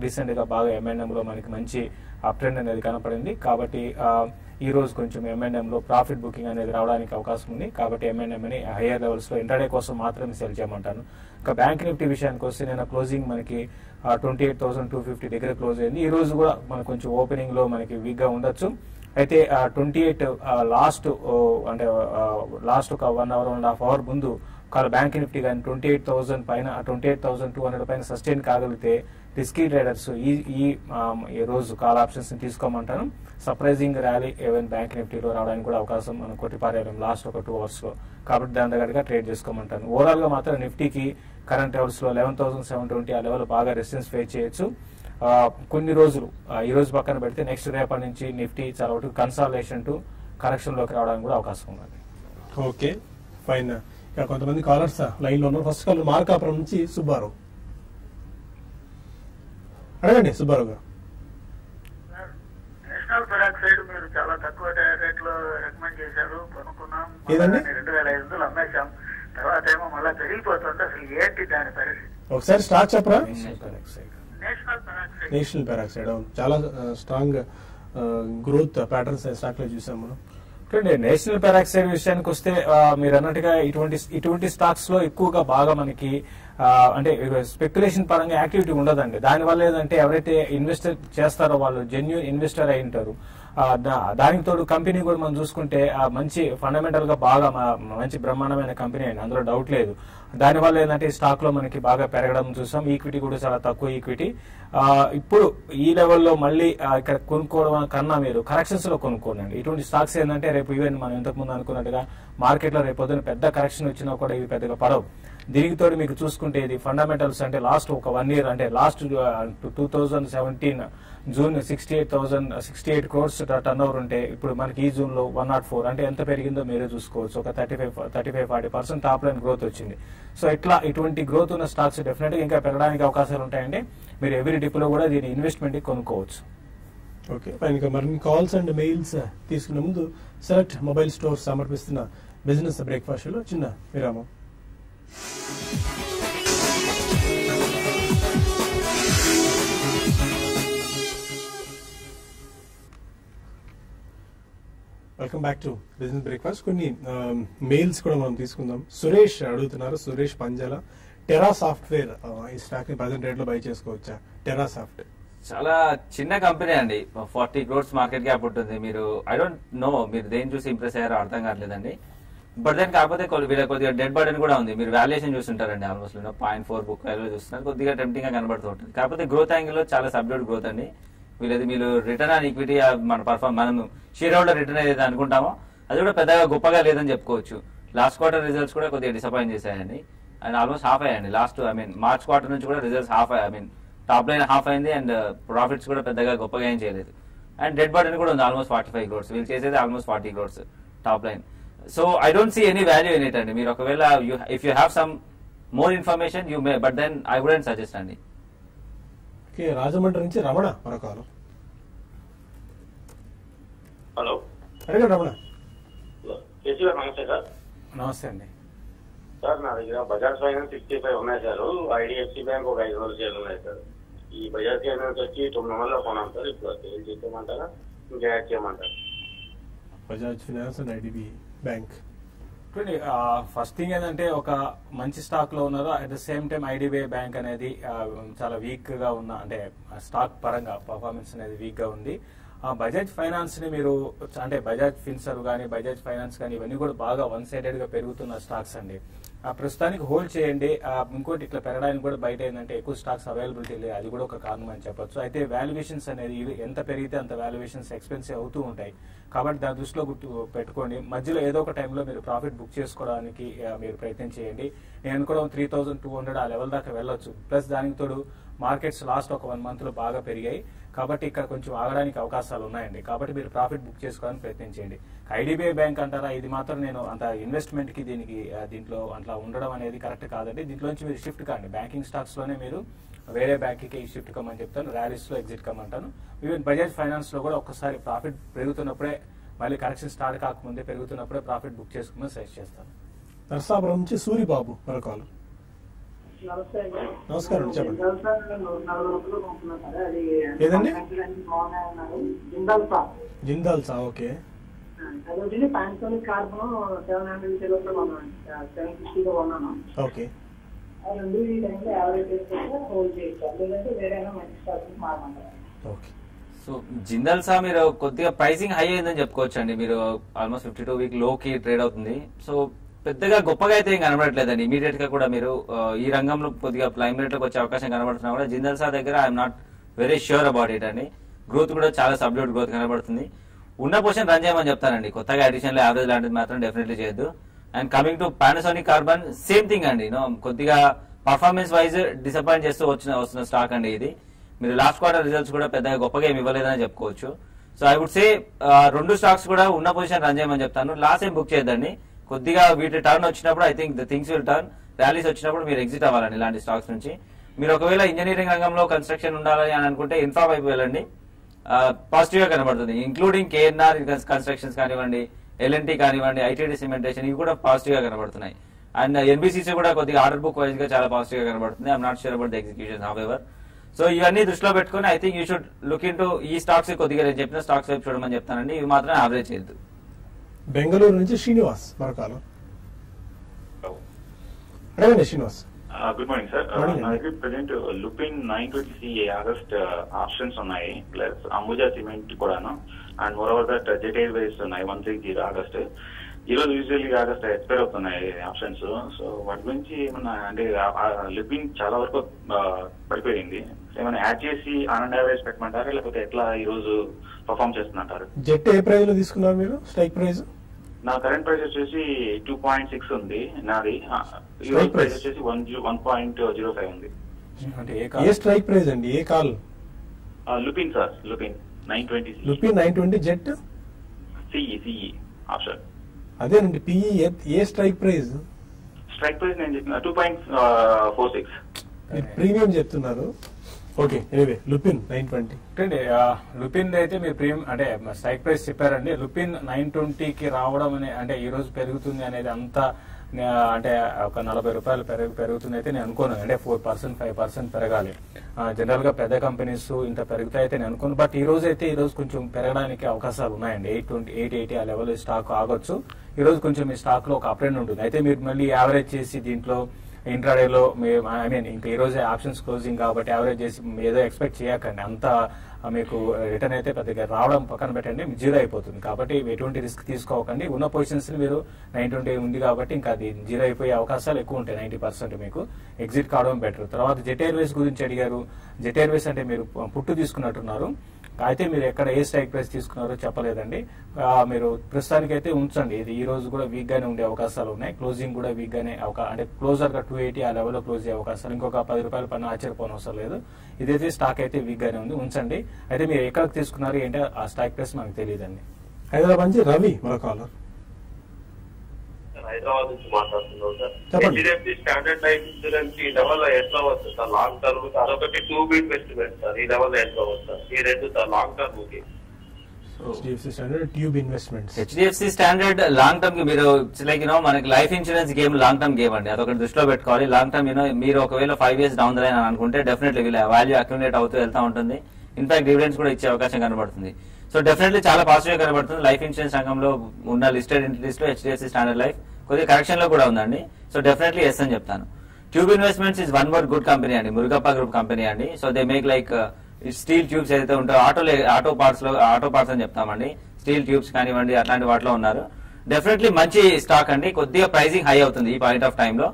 రీసెంట్గా బాగా ఎంఎన్ఎంలో మనకి మంచి అప్ ట్రెండ్ అనేది కనపడింది. కాబట్టి ఈ రోజు కొంచెం ఎంఎన్ఎంలో ప్రాఫిట్ బుకింగ్ అనేది రావడానికి అవకాశం ఉంది. కాబట్టి ఎంఎన్ఎం హయ్యర్ హైయర్ ఇంటర్డే కోసం మాత్రమే సెల్ చేయమంటాను. ఇంకా బ్యాంక్ నిఫ్టీ విషయానికి వస్తే నేను క్లోజింగ్ మనకి twenty eight thousand two fifty దగ్గర క్లోజ్ అయింది. ఈ రోజు కూడా మనకు కొంచెం ఓపెనింగ్లో మనకి వీక్గా ఉండొచ్చు. అయితే ట్వంటీ ఎయిట్ లాస్ట్ అంటే లాస్ట్ ఒక one hour one half hour ముందు ఒకవేళ బ్యాంక్ నిఫ్టీ కానీ ట్వంటీ ఎయిట్ థౌసండ్ పైన twenty eight thousand two hundred పైన సస్టైన్ కాగలిగితే రిస్కీ ట్రేడర్స్ ఈ ఈ ఈ రోజు కాల్ ఆప్షన్స్ తీసుకోమంటాను. సర్ప్రైజింగ్ ర్యాలీ ఈవెన్ బ్యాంక్ నిఫ్టీలో రావడానికి కూడా అవకాశం మనం కొట్టిపారేయడం లాస్ట్ ఒక టూ అవర్స్లో. కాబట్టి దాని దగ్గరగా ట్రేడ్ చేసుకోమంటాను. ఓవరాల్గా మాత్రం నిఫ్టీకి కరెంట్ లెవెల్స్లో లెవెన్ థౌసండ్ సెవెన్ ట్వంటీ ఆ లెవెల్ బాగా రెసిస్టెన్స్ ఫేస్ చేయొచ్చు. కొన్ని రోజులు ఆ, ఈ రోజు పక్కన పెడితే నెక్స్ట్ రేపటి నుంచి నిఫ్టీ చాలా వరకు కన్సాలేషన్ టు కరెక్షన్లోకి రావడానికి కూడా అవకాశం ఉన్నది. ఓకే ఫైన్ ఇక కొంతమంది కాలర్స్ లైన్లో ఉన్నారు. ఫస్ట్ కాలర్ మార్కాపురం నుంచి సుబ్బారావు. అడగండి సుబ్బారావు గారు. నేషనల్ పెరాక్సైడ్ మీరు చాలా తక్కువ రేట్లో రికమెండ్ చేశారు కొనుక్కున్నాం. రెండు వేల ఐదు వందలు అమ్మేశాం. తర్వాత ఏమో మళ్ళీ పెరిగిపోతుంది అసలు ఏంటి దాని పరిస్థితి? ఒకసారి స్టార్ట్ చెప్పరా? Peroxide national peroxide. అవును. చాలా స్ట్రాంగ్ గ్రోత్ ప్యాటర్న్స్ స్టాక్లో చూసాం మనం. చూడండి నేషనల్ పెరాక్సైడ్ విషయానికి వస్తే మీరు అన్నట్టుగా ఇటువంటి ఇటువంటి స్టాక్స్లో ఎక్కువగా బాగా మనకి అంటే స్పెక్యులేషన్ పరంగా యాక్టివిటీ ఉండదండి. దానివల్ల ఏంటంటే ఎవరైతే ఇన్వెస్టర్ చేస్తారో వాళ్ళు జెన్యున్ ఇన్వెస్టర్ అయి ఉంటారు. దానికి తోడు కంపెనీ కూడా మనం చూసుకుంటే మంచి ఫండమెంటల్గా బాగా మంచి బ్రహ్మాండమైన కంపెనీ అండి. అందులో డౌట్ లేదు. దానివల్ల ఏంటంటే స్టాక్లో మనకి బాగా పెరగడం చూసాం. ఈక్విటీ కూడా చాలా తక్కువ ఈక్విటీ ఇప్పుడు ఈ లెవెల్లో మళ్ళీ ఇక్కడ కొనుక్కోవడం కన్నా మీరు కరెక్షన్స్లో కొనుక్కోండి ఇటువంటి స్టాక్స్ ఏంటంటే రేపు ఈవెన్ మనం ఇంతకుముందు అనుకున్నట్టుగా మార్కెట్లో రేపు పెద్ద కరెక్షన్ వచ్చినా కూడా ఇవి పెద్దగా పడవు. దీనికి తోడు మీకు చూసుకుంటే ఇది ఫండమెంటల్స్ అంటే లాస్ట్ ఒక వన్ ఇయర్ అంటే last two thousand seventeen June sixty eight thousand sixty eight crores turnover ఉంటే ఇప్పుడు మనకి ఈ జూన్లో వన్ నాట్ ఫోర్ అంటే ఎంత పెరిగిందో మీరే చూసుకోవచ్చు. ఒక thirty five thirty five forty percent top line growth వచ్చింది. సో ఇట్లా ఇటువంటి గ్రోత్ ఉన్న స్టాక్స్ డెఫినెట్గా ఇంకా పెరగడానికి అవకాశాలు ఉంటాయండి. మీరు ఎవ్రీ డిప్లో కూడా దీని ఇన్వెస్ట్మెంట్ కొనుక్కోవచ్చు. ఓకే. ఫైన్ ఇక మరిన్ని కాల్స్ అండ్ మెయిల్స్ తీసుకునే ముందు సెలెక్ట్ మొబైల్ స్టోర్ సమర్పిస్తున్న బిజినెస్ బ్రేక్ఫాస్ట్లో చిన్న విరామం. Welcome back to business breakfast కొన్ని um, మెయిల్స్ కూడా మనం తీసుకుందాం. సురేష్ అడుగుతున్నారు. సురేష్ పంజాల. టెరా సాఫ్ట్వేర్ uh, ఈ స్టాక్ని ప్రజెంట్ రేట్లో బై చేసుకోవచ్చా? టెరా సాఫ్ట్ చాలా చిన్న కంపెనీ అండి. ఫార్టీ క్రోర్స్ మార్కెట్ గ్యాప్ ఉంటుంది. మీరు ఐ డోంట్ నో మీరు దేని చూసి ఇంప్రెస్ అయ్యారో అర్థం కావట్లేదండి. బట్ దెన్ కాకపోతే వీళ్ళ కొద్దిగా డెడ్ బర్డెన్ కూడా ఉంది. మీరు valuation చూస్తుంటారండి almost point four book value చూస్తున్నారు. కొద్దిగా టెంప్టింగ్గా కనబడుతూ ఉంటుంది. కాకపోతే గ్రోత్ యాంగిల్లో చాలా సబ్జెక్ట్ గ్రోత్ అండి. వీళ్ళది మీరు రిటర్న్ ఆన్ ఈక్విటీ మన పర్ఫార్మ్ మనం షేర్ హోల్డర్ రిటర్న్ ఏదైతే అనుకుంటామో అది కూడా పెద్దగా గొప్పగా లేదని చెప్పుకోవచ్చు. లాస్ట్ క్వార్టర్ రిజల్ట్స్ కూడా కొద్దిగా డిసప్పాయింట్ చేశాయండి. అండ్ ఆల్మోస్ట్ హాఫ్ అయ్యండి last I mean March quarter నుంచి కూడా results half I mean top line half అయింది అండ్ ప్రాఫిట్స్ uh, కూడా పెద్దగా గొప్పగా ఏం చేయలేదు. అండ్ డెడ్ బాడీని కూడా ఉంది. ఆల్మోస్ట్ ఫార్టీ ఫైవ్ క్రోర్స్ వీళ్ళు చేసేది almost forty crores top line so I don't see any value in it అండి. మీరు ఒకవేళ if you have some more information you may but then I wouldn't suggest అండి. ఓకే రాజమండ్రి నుంచి రమణ మరొక హలో. అడగండి రమణ కేసీ గారు నమస్తే సార్. నమస్తే అండి. సార్ నా దగ్గర బజాజ్ ఫైనాన్స్ సిక్స్టీ ఫైవ్ ఉన్నాయి సార్. ఐడిఎఫ్సి బ్యాంక్ ఒక ఐదు వందల షేర్లు ఉన్నాయి సార్. ఈ బజాజ్ ఫైనాన్స్ వచ్చి తొమ్మిది వందల కొనాలి సార్. ఇప్పుడు సేల్ చేసేయమంటారా? ఇంకా యాడ్ చేయమంటారా? Bajaj finance and IDB bank. చూడండి ఫస్ట్ థింగ్ ఏంటంటే ఒక మంచి స్టాక్లో ఉన్నారు at the same time IDBI bank అనేది చాలా వీక్గా ఉన్న అంటే స్టాక్ పరంగా పర్ఫార్మెన్స్ అనేది వీక్గా ఉంది. ఆ బజాజ్ ఫైనాన్స్ని మీరు అంటే బజాజ్ ఫిన్సర్ కానీ బజాజ్ ఫైనాన్స్ కానీ ఇవన్నీ కూడా బాగా వన్ సైడెడ్గా పెరుగుతున్న స్టాక్స్ అండి. ఆ ప్రస్తుతానికి హోల్డ్ చేయండి. ఆ, ఇంకోటి ఇట్లా పెరగడానికి కూడా బయట ఏంటంటే ఎక్కువ స్టాక్స్ అవైలబిలిటీ లేదు. అది కూడా ఒక కారణం అని చెప్పొచ్చు. అయితే వాల్యుయేషన్స్ అనేది ఎంత పెరిగితే అంత వాల్యుయేషన్స్ ఎక్స్పెన్సివ్ అవుతూ ఉంటాయి. కాబట్టి దాని దృష్టిలో గుర్తు పెట్టుకోండి. మధ్యలో ఏదో ఒక టైంలో మీరు ప్రాఫిట్ బుక్ చేసుకోవడానికి మీరు ప్రయత్నం చేయండి. నేను కూడా త్రీ థౌసండ్ టూ హండ్రెడ్ ఆ లెవెల్ దాకా వెళ్ళొచ్చు. ప్లస్ దానికి తోడు మార్కెట్స్ లాస్ట్ ఒక వన్ మంత్లో బాగా పెరిగాయి. కాబట్టి ఇక్కడ కొంచెం ఆగడానికి అవకాశాలు ఉన్నాయండి. కాబట్టి మీరు ప్రాఫిట్ బుక్ చేసుకోవడానికి ప్రయత్నించండి ఐడిబిఐ బ్యాంక్ అంటారా ఇది మాత్రం నేను అంత ఇన్వెస్ట్మెంట్కి దీనికి దీంట్లో అట్లా ఉండడం అనేది కరెక్ట్ కాదండి. దీంట్లోంచి మీరు షిఫ్ట్ కాండి. బ్యాంకింగ్ స్టాక్స్లోనే మీరు వేరే బ్యాంక్కి షిఫ్ట్ కమ్మని చెప్తాను. ర్యాలీస్లో ఎగ్జిట్ కమ్మంటాను. ఈవెన్ బజాజ్ ఫైనాన్స్లో కూడా ఒక్కసారి ప్రాఫిట్ పెరుగుతున్నప్పుడే మళ్ళీ కరెక్షన్ స్టార్ట్ కాకముందే పెరుగుతున్నప్పుడే ప్రాఫిట్ బుక్ చేసుకోమని సజెస్ట్ చేస్తాను. నరసాపురం నుంచి సూరిబాబు మరొక ఏదండి? Sir. Jindal saw okay. Panasonic carbon seven hundred seven ఫిఫ్టీలో కొన్నాను ఓకే. ఆ రెండు ఈ టైంలో యావరేజ్ చేసుకుంటే హోల్డ్ చేయొచ్చు. లేదంటే వేరేనా మంచి స్టాక్ మారమంటారు ఓకే. సో జిందల్ సా మీరు కొద్దిగా ప్రైసింగ్ హై అయిందని చెప్పుకోవచ్చు అండి మీరు ఆల్మోస్ట్ ఫిఫ్టీ టూ వీక్లోకి ట్రేడ్ అవుతుంది. సో పెద్దగా గొప్పగా అయితే ఏం కనబడట్లేదండి. ఇమీడియట్గా కూడా మీరు ఈ రంగంలో కొద్దిగా ప్రైమ్లోకి వచ్చే అవకాశం కనబడుతున్నా కూడా జిందల్ సార్ దగ్గర I'm not very sure about it అండి. గ్రోత్ కూడా చాలా సబ్డ్యూట్ గ్రోత్ కనబడుతుంది. ఉన్న పొజిషన్ రన్ చేయమని చెప్తానండి. కొత్తగా అడిషనల్ యావరేజ్ లాంటిది మాత్రం డెఫినెట్లీ చేయొద్దు. And coming to Panasonic carbon same thing అండి. నో కొద్దిగా పర్ఫార్మెన్స్ వైజ్ డిసప్పాయింట్ చేస్తూ వచ్చిన వస్తున్న స్టాక్ అండి ఇది. మీరు లాస్ట్ క్వార్టర్ రిజల్ట్స్ కూడా పెద్దగా గొప్పగా ఏమి ఇవ్వలేదని చెప్పుకోవచ్చు. సో ఐ వుడ్ సే రెండు స్టాక్స్ కూడా ఉన్న పొజిషన్ రన్ చేయమని చెప్తాను. లాస్ట్ ఏం బుక్ చేయొద్దండి. కొద్దిగా వీటి టర్న్ వచ్చినప్పుడు I think the things will turn rallies వచ్చినప్పుడు మీరు ఎగ్జిట్ అవ్వాలండి ఇలాంటి స్టాక్స్ నుంచి. మీరు ఒకవేళ ఇంజనీరింగ్ రంగంలో కన్స్ట్రక్షన్ ఉండాలని అని అనుకుంటే ఇన్ఫ్రా వైపు వెళ్ళండి. పాజిటివ్గా కనబడుతుంది. ఇంక్లూడింగ్ కేఎన్ఆర్ కన్స్ట్రక్షన్స్ కానివ్వండి ఎల్ఎన్టీ కానివ్వండి ఐటీడీ సిమెంటేషన్ ఇవి కూడా పాజిటివ్గా కనబడుతున్నాయి. అండ్ ఎన్బిసిసి కూడా కొద్దిగా ఆర్డర్ బుక్ వైజ్గా చాలా పాజిటివ్గా కనబడుతుంది. I'm not sure about the execution however so ఇవన్నీ దృష్టిలో పెట్టుకుని I think you should look in ఈ స్టాక్స్ కొద్దిగా నేను చెప్పిన స్టాక్స్ వైపు చూడమని చెప్తానండి. ఇవి మాత్రం యావరేజ్ చేయొద్దు. బెంగళూరు నుంచి శ్రీనివాస్ మరొక కాలం అడగండి Srinivas. Good morning sir Morning. నా దగ్గర present Lupin nine twenty C August options ఉన్నాయి ప్లస్ అంబుజా సిమెంట్ కూడాను. And moreover that Jet Airways ఉన్నాయి వన్ సిక్స్ జీరో ఆగస్ట్ ఈ రోజు యూజువల్లీ ఆగస్ట్ ఎక్స్పైర్ అవుతున్నాయి ఆప్షన్స్ సో వాటి గురించి ఏమన్నా అంటే లుపిన్ చాలా వరకు uh, పడిపోయింది. ఏమైనా యాడ్ చేసి ఆనంద్ యావరేజ్ పెట్టమంటారా? లేకపోతే ఎట్లా ఈ రోజు పర్ఫామ్ చేస్తుందంటారు? జెట్ ఏ ప్రైజ్లో తీసుకున్నారు మీరు? స్ట్రైక్ ప్రైజ్ నా కరెంట్ ప్రైస్ వచ్చేసి టూ పాయింట్ సిక్స్ ఉంది. నాది. ఈ రోజు ప్రైస్. వచ్చేసి one one point zero five ఉంది. అంటే ఏ స్ట్రైక్ ప్రైజ్ అండి? ఏ call? Lupin sir Lupin nine twenty Lupin nine twenty Jet CE CE option అదేనండి. పిఈ ఏ స్ట్రైక్ ప్రైజ్ స్ట్రైక్ ప్రైస్ నేను చెప్పిన two point four six premium చెప్తున్నారు. Okay anyway Lupin nine twenty అంటే లుపిన్ అయితే మీరు ప్రీమియం అంటే స్ట్రైక్ ప్రైస్ చెప్పారండి. లుపిన్ నైన్ ట్వంటీకి రావడం అనే అంటే ఈ రోజు పెరుగుతుంది అనేది అంత అంటే ఒక నలభై రూపాయలు పెరుగు పెరుగుతుంది అయితే నేను అనుకోను. అంటే ఫోర్ పర్సెంట్ ఫైవ్ పర్సెంట్ పెరగాలి. జనరల్గా పెద్ద కంపెనీస్ ఇంత పెరుగుతాయి అయితే నేను అనుకోను. బట్ ఈ రోజు అయితే ఈ రోజు కొంచెం పెరగడానికి అవకాశాలు ఉన్నాయండి. ఎయిట్ ట్వంటీ ఎయిట్ ఎయిటీ ఆ లెవెల్ స్టాక్ ఆగొచ్చు. ఈ రోజు కొంచెం మీ స్టాక్లో ఒక అప్రెండ్ ఉంటుంది. అయితే మీరు మళ్ళీ యావరేజ్ చేసి దీంట్లో ఇంట్రాడేలో ఐ మీన్ ఇంకా ఈ రోజే ఆప్షన్స్ క్లోజింగ్ కాబట్టి యావరేజ్ చేసి ఏదో ఎక్స్పెక్ట్ చేయకండి. అంత మీకు రిటర్న్ అయితే పెద్దగా రావడం పక్కన పెట్టండి జీరో అయిపోతుంది. కాబట్టి ఎటువంటి రిస్క్ తీసుకోకండి. ఉన్న పొజిషన్స్ మీరు నైన్ ట్వంటీ ఉంది కాబట్టి ఇంకా అది జీరో అయిపోయే అవకాశాలు ఎక్కువ ఉంటాయి నైన్టీ పర్సెంట్ మీకు. ఎగ్జిట్ కావడం బెటర్ తర్వాత జెట్ ఎయిర్వేస్ గురించి అడిగారు. జెట్ ఎయిర్వేస్ అంటే మీరు పుట్టు తీసుకున్నట్టున్నారు. అయితే మీరు ఎక్కడ ఏ స్ట్రైక్ ప్రైస్ తీసుకున్నారో చెప్పలేదండి. మీరు ప్రస్తుతానికి అయితే ఉంచండి. ఇది ఈ రోజు కూడా వీక్ గానే ఉండే అవకాశాలు ఉన్నాయి. క్లోజింగ్ కూడా వీక్ గానే అంటే క్లోజర్గా టూ ఎయిటీ ఆ లెవెల్లో క్లోజ్ అయ్యే అవకాశాలు ఇంకొక పది రూపాయల పైన ఆశ్చర్యపోవడం అవసరం లేదు. ఇదైతే స్టాక్ అయితే వీక్ గానే ఉంది. ఉంచండి. అయితే మీరు ఎక్కడికి తీసుకున్నారు ఏంటంటే ఆ స్టాక్ ప్రైస్ మనకు తెలియదండి. హైదరాబాద్ నుంచి రవి మన కాలర్ హైదరాబాద్ నుంచి మాట్లాడుతున్నాం sir. HDFC Standard Life Insurance ఈ లెవెల్లో ఎట్లా వస్తుంది సార్? లాంగ్ టర్మ్ అదొకటి టూ బీట్ ఇన్వెస్ట్మెంట్ సార్. ఈ లెవెల్లో ఎట్లా వస్తుంది ఈ రెండు సార్ లాంగ్ టర్మ్కి. హెచ్డిఎఫ్సి స్టాండర్డ్ లాంగ్ టర్మ్కి మీరు లైక్ యూనో మనకి life insurance game long term game అండి. అదొకటి దృష్టిలో పెట్టుకోవాలి. లాంగ్ టర్మ్ యూనో మీరు ఒకవేళ ఫైవ్ ఇయర్స్ డౌన్ లైన్ అని అనుకుంటే డెఫినెట్లీ వీళ్ళ వాల్యూ అక్యుములేట్ అవుతూ వెళ్తా ఉంటుంది. ఇన్ఫాక్ట్ డివిడెండ్స్ కూడా ఇచ్చే అవకాశం కనబడుతుంది. సో డెఫినెట్లీ చాలా పాజిటివ్ కనబడుతుంది. లైఫ్ ఇన్సూరెన్స్ రంగంలో ఉన్న లిస్టెడ్ ఎంటిటీస్లో హెచ్డిఎఫ్సి స్టాండర్డ్ లైఫ్ కొద్దిగా కరెక్షన్లో కూడా ఉందండి. సో డెఫినెట్లీ ఎస్ అని చెప్తాను. Tube Investments is one word good company అండి. మురుగప్ప గ్రూప్ కంపెనీ అండి. So they make like steel tubes ఏదైతే ఉంటాయో ఆటో ఆటో పార్ట్స్లో ఆటో పార్ట్స్ అని చెప్తామండి. స్టీల్ ట్యూబ్స్ కానివ్వండి అట్లాంటి వాటిలో ఉన్నారు. డెఫినెట్లీ మంచి స్టాక్ అండి. కొద్దిగా ప్రైసింగ్ హై అవుతుంది ఈ పాయింట్ ఆఫ్ టైంలో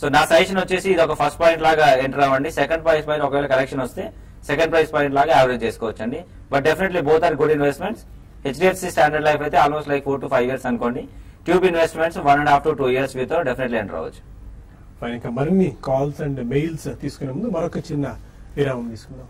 సో నా సజెషన్ వచ్చేసి ఇది ఒక ఫస్ట్ పాయింట్ లాగా ఎంటర్ అవ్వండి. సెకండ్ ప్రైస్ పాయింట్ ఒకవేళ కలెక్షన్ వస్తే సెకండ్ ప్రైస్ పాయింట్ లాగా యావరేజ్ చేసుకోవచ్చు అండి but definitely both are good investments HDFC Standard Life అయితే almost like four to five years అనుకోండి. Tube Investments one and half to two years with definitely enter అవ్వచ్చు ఫైన్ ఇంకా మరిన్ని కాల్స్ అండ్ మెయిల్స్ తీసుకునే ముందు మరొక చిన్న విరామం తీసుకుందాం.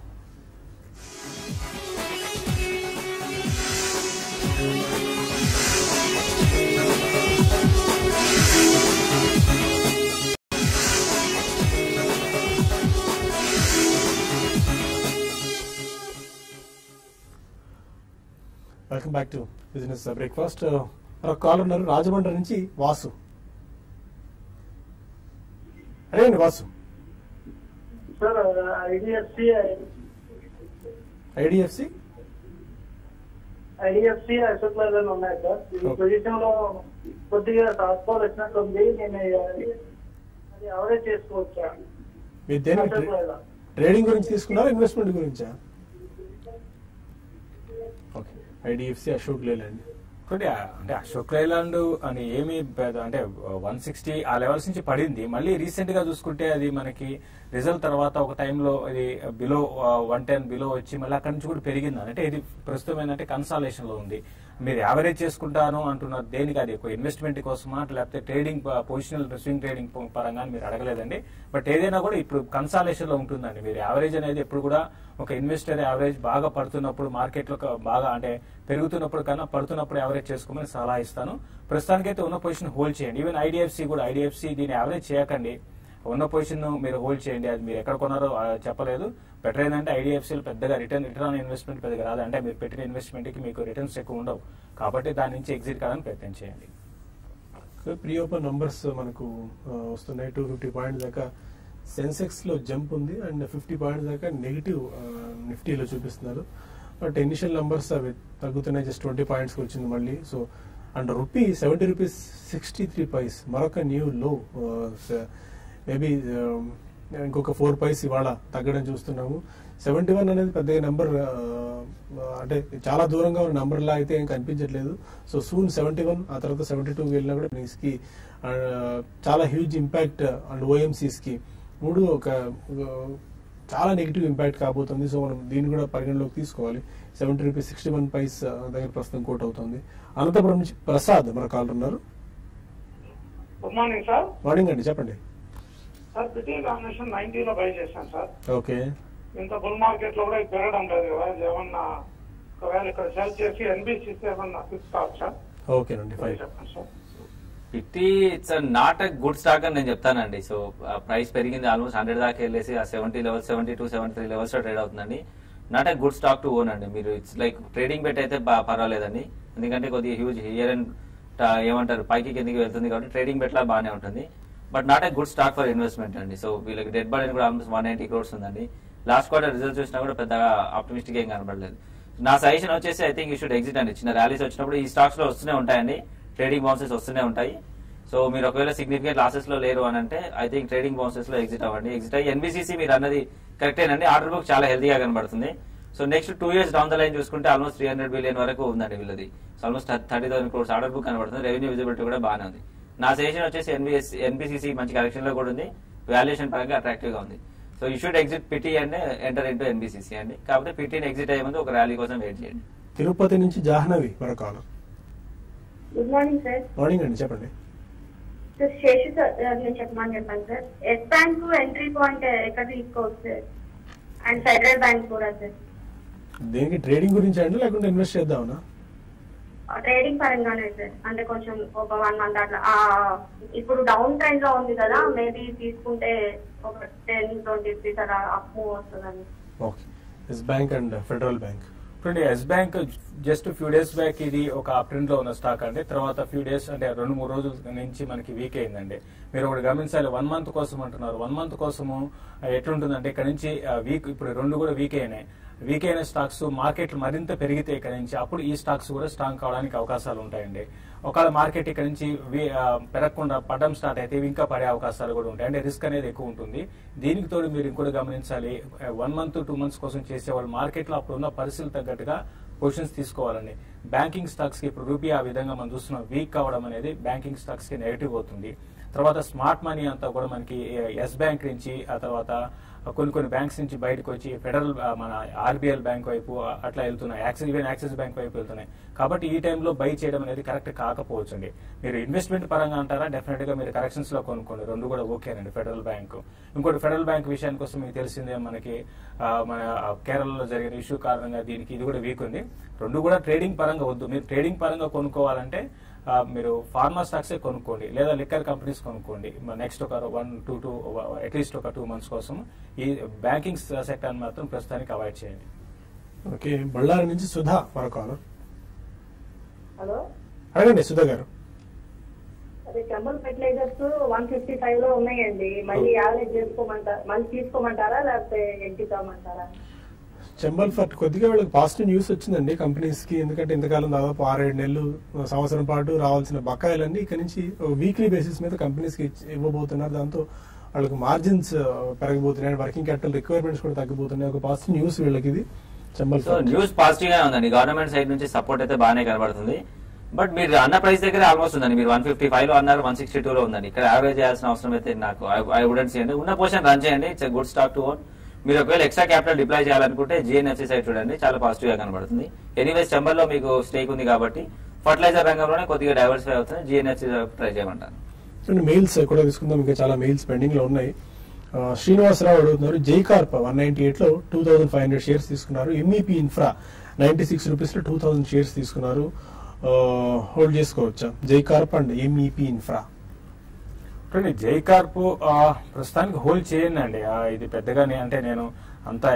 Welcome back to Business Breakfast మరొక కాల్ ఉన్నారు రాజమండ్రి నుంచి వాసు. అదేండి Vasu. Sir IDFC IDFC? IDFC Ashok Leyland ఉన్నాయి సార్. ఈ Okay. పొజిషన్లో కొద్దిగా వచ్చినట్టుంది. నేను అది అవరేజ్ చేసుకోవచ్చా? ట్రేడింగ్ గురించి తీసుకున్నారా ఇన్వెస్ట్మెంట్ గురించా? ఓకే. IDFC Ashok Leyland. ఒకటి అంటే అశోక్ లైలాండ్ అని ఏమి పెద్ద- అంటే వన్ సిక్స్టీ ఆ లెవెల్స్ నుంచి పడింది. మళ్ళీ రీసెంట్గా చూసుకుంటే అది మనకి రిజల్ట్ తర్వాత ఒక టైంలో ఇది బిలో వన్ టెన్ బిలో వచ్చి మళ్ళీ అక్కడి నుంచి కూడా పెరిగింది. అంటే ఇది ప్రస్తుతం ఏంటంటే కన్సాలేషన్లో ఉంది. మీరు యావరేజ్ చేసుకుంటాను అంటున్నారు. దేనికి అది ఒక ఇన్వెస్ట్మెంట్ కోసమా? లేకపోతే ట్రేడింగ్ పొజిషనల్ స్వింగ్ ట్రేడింగ్ పరంగా మీరు అడగలేదండి. బట్ ఏదైనా కూడా ఇప్పుడు కన్సాలేషన్లో ఉంటుందండి. మీరు యావరేజ్ అనేది ఎప్పుడు కూడా ఒక ఇన్వెస్టర్ యావరేజ్ బాగా పడుతున్నప్పుడు మార్కెట్లో బాగా అంటే పెరుగుతున్నప్పుడు కన్నా పడుతున్నప్పుడు యావరేజ్ చేసుకోమని సలహా ఇస్తాను. ప్రస్తుతానికైతే ఉన్న పొజిషన్ హోల్డ్ చేయండి. ఈవెన్ ఐడిఎఫ్సి కూడా ఐడిఎఫ్సి దీన్ని యావరేజ్ చేయకండి. ఉన్న పొజిషన్ మీరు హోల్డ్ చేయండి. అది మీరు ఎక్కడ కొన్నారో చెప్పలేదు. బెటర్ ఏంటంటే ఐడిఎఫ్సీలు పెద్దగా రిటర్న్ రిటర్న్ ఆన్ ఇన్వెస్ట్మెంట్ పెద్దగా రాదు. అంటే మీరు పెట్టిన ఇన్వెస్ట్మెంట్కి మీకు రిటర్న్స్ ఎక్కువ ఉండవు. కాబట్టి దాని నుంచి ఎగ్జిట్ కావాలని ప్రయత్నం చేయండి. ప్రీ నంబర్స్ మనకు వస్తున్నాయి. టూ ఫిఫ్టీ పాయింట్ దాకా సెన్సెక్స్లో జంప్ ఉంది అండ్ ఫిఫ్టీ పాయింట్స్ దాకా నెగిటివ్ నిఫ్టీలో చూపిస్తున్నారు. బట్ ఇనిషియల్ నంబర్స్ అవి తగ్గుతున్నాయి జస్ట్ ట్వంటీ పాయింట్స్ వచ్చింది మళ్ళీ. So and rupee seventy rupees sixty three paise మరొక న్యూ లో మేబీ ఇంకొక ఫోర్ పైస్ ఇవాళ తగ్గడం చూస్తున్నాము. సెవెంటీ వన్ అనేది పెద్దగా నెంబర్ అంటే చాలా దూరంగా ఉన్న నెంబర్ లా అయితే ఏం కనిపించట్లేదు. సో సూన్ సెవెంటీ వన్ ఆ తర్వాత సెవెంటీ టూ వెళ్ళినా కూడా earnings చాలా హ్యూజ్ ఇంపాక్ట్ అండ్ ఓఎంసీస్కి కి. మూడు ఒక చాలా నెగిటివ్ ఇంపాక్ట్ కాబోతుంది. సో మనం దీన్ని కూడా పరిగణలోకి తీసుకోవాలి. Seventy rupees sixty one paise దగ్గర ప్రస్తుతం కోట్ అవుతుంది. అనంతపురం నుంచి ప్రసాద్ మన కాల్ ఉన్నారు. గుడ్ మార్నింగ్ సార్ మార్నింగ్ అండి చెప్పండి. సార్ బ్రిటిష్ కాంబినేషన్ నైన్టీలో బై చేశాను సార్ ఓకే. ఇంత బుల్ మార్కెట్లో కూడా పెరగడం లేదు కదా. ఏమన్నా ఒకవేళ ఇక్కడ సెల్ చేసి ఎన్బిసిసి ఏమన్నా ఫిక్స్ కావచ్చా ఓకేనండి ఫైన్ చెప్పండి sir fifty it's not a good stock అని నేను చెప్తానండి. సో ప్రైస్ పెరిగింది ఆల్మోస్ట్ హండ్రెడ్ దాకా వెళ్ళేసి ఆ seventy level seventy two seventy three levels trade అవుతుందండి. Not a good stock to own అండి. మీరు ఇట్స్ లైక్ ట్రేడింగ్ బెట్ అయితే పర్వాలేదండి. ఎందుకంటే కొద్దిగా హ్యూజ్ హియర్ అండ్ ఏమంటారు? పైకి కిందకి వెళ్తుంది కాబట్టి ట్రేడింగ్ బెట్ బాగానే ఉంటుంది. But not a good stock for investment అండి. సో వీళ్ళకి డెడ్ బాడీ కూడా ఆల్మోస్ట్ వన్ ఎయిటీ క్రోర్స్ ఉందండి. లాస్ట్ క్వార్టర్ రిజల్ట్ చూసినా కూడా పెద్దగా ఆప్టిమిస్టిక్ ఏం కనబడలేదు. నా సజెషన్ వచ్చేసి I think you should exit అండి. చిన్న ర్యాలీస్ వచ్చినప్పుడు ఈ స్టాక్స్లో వస్తూనే ఉంటాయండి. ట్రేడింగ్ బౌన్సెస్ వస్తూనే ఉంటాయి. సో మీరు ఒకవేళ సిగ్నిఫికెంట్ లాసెస్లో లేరు అని అంటే ఐ థింక్ ట్రేడింగ్ బౌన్సెస్లో ఎగ్జిట్ అవ్వండి. ఎగ్జిట్ అయ్యి ఎన్బిసిసి మీరు అన్నది కరెక్టేనండి ఆర్డర్ బుక్ చాలా హెల్తీగా కనబడుతుంది. So next two years down the line చూసుకుంటే ఆల్మోస్ట్ త్రీ హండ్రెడ్ బిలియన్ వరకు ఉందండి వీళ్ళది. So almost thirty thousand crores order book కనబడుతుంది. రెవెన్యూ విజిబిలిటీ కూడా బాగానే ఉంది. నా సజెషన్ వచ్చేసి ఎన్బిఎస్ ఎన్బిసిసి మంచి కలెక్షన్లో కూడా ఉంది. వాల్యుయేషన్ పరంగా అట్రాక్టివ్గా ఉంది. So you should exit PT and enter into NBCC అండి. కాకపోతే పిటిని ఎగ్జిట్ అయ్యే ముందు ఒక ర్యాలీ కోసం వెయిట్ చేయండి. తిరుపతి నుంచి జాహ్నవి మరొక గుడ్ మార్నింగ్ సార్ మార్నింగ్ అండి చెప్పండి. సార్ శేషు సార్ నేను చెప్పమని చెప్పాను sir Yes Bank entry point ఎక్కడ తీసుకోవచ్చు సార్ అండ్ ఫెడరల్ బ్యాంక్ కూడా సార్ దేనికి? ట్రేడింగ్ గురించి అండి లేకుంటే ఇన్వెస్ట్ చేద్దామనా? ట్రేడింగ్ పరంగానే సార్ అంటే కొంచెం ఒక వన్ మంత్ అట్లా. ఇప్పుడు డౌన్ ట్రెండ్లో ఉంది కదా మేబీ తీసుకుంటే ఒక టెన్ ట్వంటీ రూపీస్ అలా అప్ మూవ్ వస్తుందని okay Yes Bank and Federal Bank ఇప్పుడు Yes Bank just few days back ఇది ఒక అప్ ట్రెండ్లో ఉన్న స్టాక్ అండి. తర్వాత ఫ్యూ డేస్ అంటే రెండు మూడు రోజుల నుంచి మనకి వీక్ అయిందండి. మీరు ఒకటి గమనించాలి వన్ మంత్ కోసం అంటున్నారు వన్ మంత్ కోసము ఎట్లుంటుందంటే ఇక్కడ నుంచి వీక్ ఇప్పుడు రెండు కూడా వీక్ అయినాయి. వీక్ అయిన స్టాక్స్ మార్కెట్లు మరింత పెరిగితే ఇక్కడ నుంచి అప్పుడు ఈ స్టాక్స్ కూడా స్ట్రాంగ్ కావడానికి అవకాశాలు ఉంటాయండి. ఒకవేళ మార్కెట్ ఇక్కడ నుంచి పెరగకుండా పడడం స్టార్ట్ అయితే ఇంకా పడే అవకాశాలు కూడా ఉంటాయి. అంటే రిస్క్ అనేది ఎక్కువ ఉంటుంది. దీనికి తోడు మీరు ఇంకోటి గమనించాలి. వన్ మంత్ టూ మంత్స్ కోసం చేసేవాళ్ళు వాళ్ళు మార్కెట్లో అప్పుడు ఉన్న పరిస్థితులు తగ్గట్టుగా పొజిషన్స్ తీసుకోవాలండి. బ్యాంకింగ్ స్టాక్స్కి ఇప్పుడు రూపీ ఆ విధంగా మనం చూస్తున్నాం. వీక్ కావడం అనేది బ్యాంకింగ్ స్టాక్స్కి నెగిటివ్ అవుతుంది. తర్వాత స్మార్ట్ మనీ అంతా కూడా మనకి ఎస్ బ్యాంక్ నుంచి ఆ తర్వాత కొన్ని కొన్ని బ్యాంక్స్ నుంచి బయటకు వచ్చి ఫెడరల్ మన ఆర్బీఎల్ బ్యాంక్ వైపు అట్లా వెళ్తున్నాయి. యాక్సిస్ ఈవెన్ యాక్సిస్ బ్యాంక్ వైపు వెళ్తున్నాయి. కాబట్టి ఈ టైంలో బై చేయడం అనేది కరెక్ట్ కాకపోవచ్చు అండి. మీరు ఇన్వెస్ట్మెంట్ పరంగా అంటారా? డెఫినెట్గా మీరు కరెక్షన్స్లో కొనుక్కోండి. రెండు కూడా ఓకేనండి ఫెడరల్ బ్యాంక్ ఇంకోటి ఫెడరల్ బ్యాంక్ విషయానికి వస్తే మీకు తెలిసిందే మనకి మన కేరళలో జరిగిన ఇష్యూ కారణంగా దీనికి ఇది కూడా వీక్ ఉంది. రెండు కూడా ట్రేడింగ్ పరంగా వద్దు. మీరు ట్రేడింగ్ పరంగా కొనుక్కోవాలంటే మీరు ఫార్మా స్టాక్సే కొనుక్కోండి లేదా లిక్కర్ కంపెనీస్ కొనుక్కోండి. నెక్స్ట్ ఒక one two two at least ఒక టూ మంత్స్ కోసం ఈ బ్యాంకింగ్ సెక్టర్ మాత్రం ప్రస్తుతానికి అవాయిడ్ చేయండి. ఓకే బళ్ళారి నుంచి సుధా మరో కాలం హలో అడగండి సుధా గారు. అదే చంబల్ ఫెర్టిలైజర్స్ వన్ ఫిఫ్టీ ఫైవ్లో ఉన్నాయండి. మళ్ళీ యావరేజ్ చేసుకోమంటారా మళ్ళీ తీసుకోమంటారా లేకపోతే ఎగ్గిద్దామంటారా చెంబల్ ఫర్ట్ కొద్దిగా వీళ్ళకి పాజిటివ్ న్యూస్ వచ్చిందండి కంపెనీస్కి ఎందుకంటే ఇంతకాలం దాదాపు ఆరేడు నెలలు సంవత్సరం పాటు రావాల్సిన బకాయిలన్నీ ఇక్కడ నుంచి వీక్లీ బేసిస్ మీద కంపెనీస్కి ఇచ్చి- ఇవ్వబోతున్నారు. దాంతో వాళ్ళకి మార్జిన్స్ పెరగబోతున్నాయి. వర్కింగ్ క్యాపిటల్ రిక్వైర్మెంట్స్ కూడా తగ్గిపోతున్నాయి. ఒక పాజిటివ్ న్యూస్ వీళ్ళకి ఇది చెంబల్ న్యూస్ పాజిటివ్గా ఉందండి. గవర్నమెంట్ సైడ్ నుంచి సపోర్ట్ అయితే బాగానే కనబడుతుంది. బట్ మీరు అన్న ప్రైస్ దగ్గర ఆల్మోస్ట్ ఉందండి. మీరు వన్ ఫిఫ్టీ ఫైవ్లో అన్నారు వన్ సిక్స్టీ టూ లో ఉందండి. ఇక్కడ యావరేజ్ చేయాల్సిన అవసరం అయితే నాకు ఐ వుడెంట్ చేయండి ఉన్న పొజిషన్ రన్ చేయండి. It's good stock to own మీరు ఒకవేళ ఎక్స్ట్రా క్యాపిటల్ డిప్లాయ్ చేయాలనుకుంటే జిఎన్ఎఫ్సి సైడ్ చూడండి చాలా పాజిటివ్గా కనబడుతుంది. ఎనీవేస్ చెంబర్లో మీకు స్టేక్ ఉంది కాబట్టి ఫర్టిలైజర్ రంగంలోనే కొద్దిగా డైవర్సిఫై అవుతుంది. జిఎన్ఎఫ్సి ట్రై చేయమంటారు మెయిల్స్ కూడా తీసుకుందాం. ఇంకా చాలా మెయిల్స్ పెండింగ్లో ఉన్నాయి. శ్రీనివాసరావు అడుగుతున్నారు జై కార్ప్ వన్ నైన్టీ ఎయిట్లో two thousand five hundred shares తీసుకున్నారు. ఎంఈపీ ఇన్ఫ్రా నైన్టీ సిక్స్ రూపీస్లో టూ థౌసండ్ షేర్స్ తీసుకున్నారు. హోల్డ్ చేసుకోవచ్చా? Jai Corp and MEP infra ఇప్పుడు జై కార్పు ప్రస్తుతానికి హోల్డ్ చేయండి అండి ఇది పెద్దగానే అంటే నేను అంతా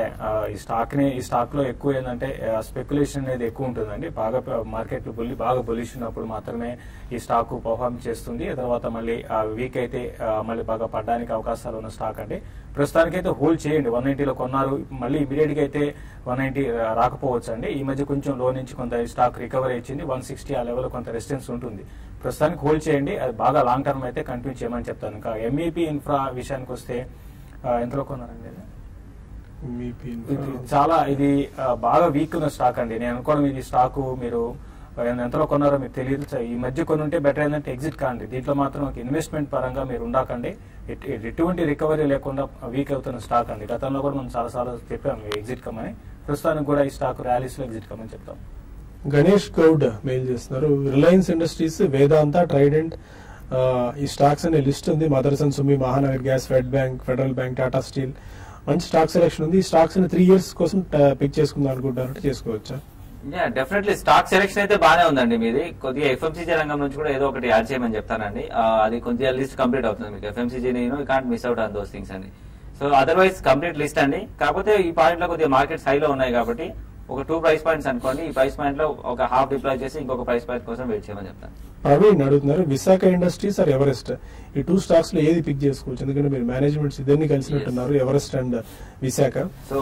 ఈ స్టాక్ని ఈ స్టాక్లో ఎక్కువ ఏంటంటే స్పెక్యులేషన్ అనేది ఎక్కువ ఉంటుందండి. బాగా మార్కెట్ బుల్లి బాగా బులిష్ ఉన్నప్పుడు మాత్రమే ఈ స్టాక్ పర్ఫార్మ్ చేస్తుంది. తర్వాత మళ్ళీ వీక్ అయితే మళ్ళీ బాగా పడడానికి అవకాశాలు ఉన్న స్టాక్ అండి. ప్రస్తుతానికి అయితే హోల్డ్ చేయండి. వన్ నైన్టీలో కొన్నారు. మళ్ళీ ఇమీడియట్గా అయితే వన్ నైన్టీ రాకపోవచ్చు అండి ఈ మధ్య కొంచెం లో నుంచి కొంత స్టాక్ రికవరీ ఇచ్చింది. వన్ సిక్స్టీ ఆ లెవెల్ కొంత రెసిస్టెన్స్ ఉంటుంది. ప్రస్తుతానికి హోల్డ్ చేయండి. అది బాగా లాంగ్ టర్మ్ అయితే కంటిన్యూ చేయమని చెప్తాను. ఇంకా ఎంఈపీ ఇన్ఫ్రా విషయానికి వస్తే ఎంతలో కొన్నారండి ఇన్ఫ్రా చాలా ఇది బాగా వీక్ ఉన్న స్టాక్ అండి. నేను అనుకోవడం ఇది స్టాక్ మీరు ఎంతలో కొన్నారో మీకు తెలియదు. ఈ మధ్య కొన్ని ఉంటే బెటర్ ఏంటంటే ఎగ్జిట్ కాండి. దీంట్లో మాత్రం ఒక ఇన్వెస్ట్మెంట్ పరంగా మీరు ఉండకండి. ఎట్- ఎటువంటి రికవరీ లేకుండా వీక్ అవుతున్న స్టాక్ అండి. గతంలో కూడా మనం చాలా సార్లు చెప్పాము ఎగ్జిట్ కమ్మని. ప్రస్తుతానికి కూడా ఈ స్టాక్ ర్యాలీస్లో ఎగ్జిట్ కమ్మని చెప్తాం. గణేష్ గౌడ్ మెయిల్ చేస్తున్నారు. రిలయన్స్ ఇండస్ట్రీస్ వేదాంత ట్రైడెంట్ ఈ స్టాక్స్ అనే లిస్ట్ ఉంది. Motherson Sumi Mahanagar Gas Fed Bank Federal Bank Tata Steel మంచి స్టాక్ సెలెక్షన్ ఉంది. ఈ స్టాక్స్ త్రీ ఇయర్స్ కోసం పిక్ చేసుకుందాం అనుకుంటారంటే చేసుకోవచ్చా? డెఫినెట్లీ స్టాక్ సెలెక్షన్ అయితే బాగానే ఉందండి మీది. కొద్దిగా ఎఫ్ఎంసీజీ రంగం నుంచి కూడా ఏదో ఒకటి యాడ్ చేయమని చెప్తానండి. అది కొద్దిగా లిస్ట్ కంప్లీట్ అవుతుంది మీకు. ఎఫ్ఎంసీజీ నేను can't miss out on those things అండి. సో అదర్వైజ్ కంప్లీట్ లిస్ట్ అండి. కాకపోతే ఈ పాయింట్లో కొద్దిగా మార్కెట్స్ హైలో ఉన్నాయి కాబట్టి ఒక టూ ప్రైస్ పాయింట్స్ అనుకోండి ఈ ప్రైస్ పాయింట్లో ఒక హాఫ్ డిప్లాయ్ చేసి ఇంకొక ప్రైస్ పాయింట్ కోసం వెయిట్ చేయమని చెప్తాను. ప్రవీణ్ అడుగుతున్నారు విశాఖ ఇండస్ట్రీస్ ఆర్ ఎవరెస్ట్ ఈ టూ స్టాక్స్లో ఏది పిక్ చేసుకోవచ్చు? ఎందుకంటే మీరు మేనేజ్మెంట్స్ ఇద్దరిని కలిసినట్టున్నారు ఎవరెస్ట్ అండ్ విశాఖ. సో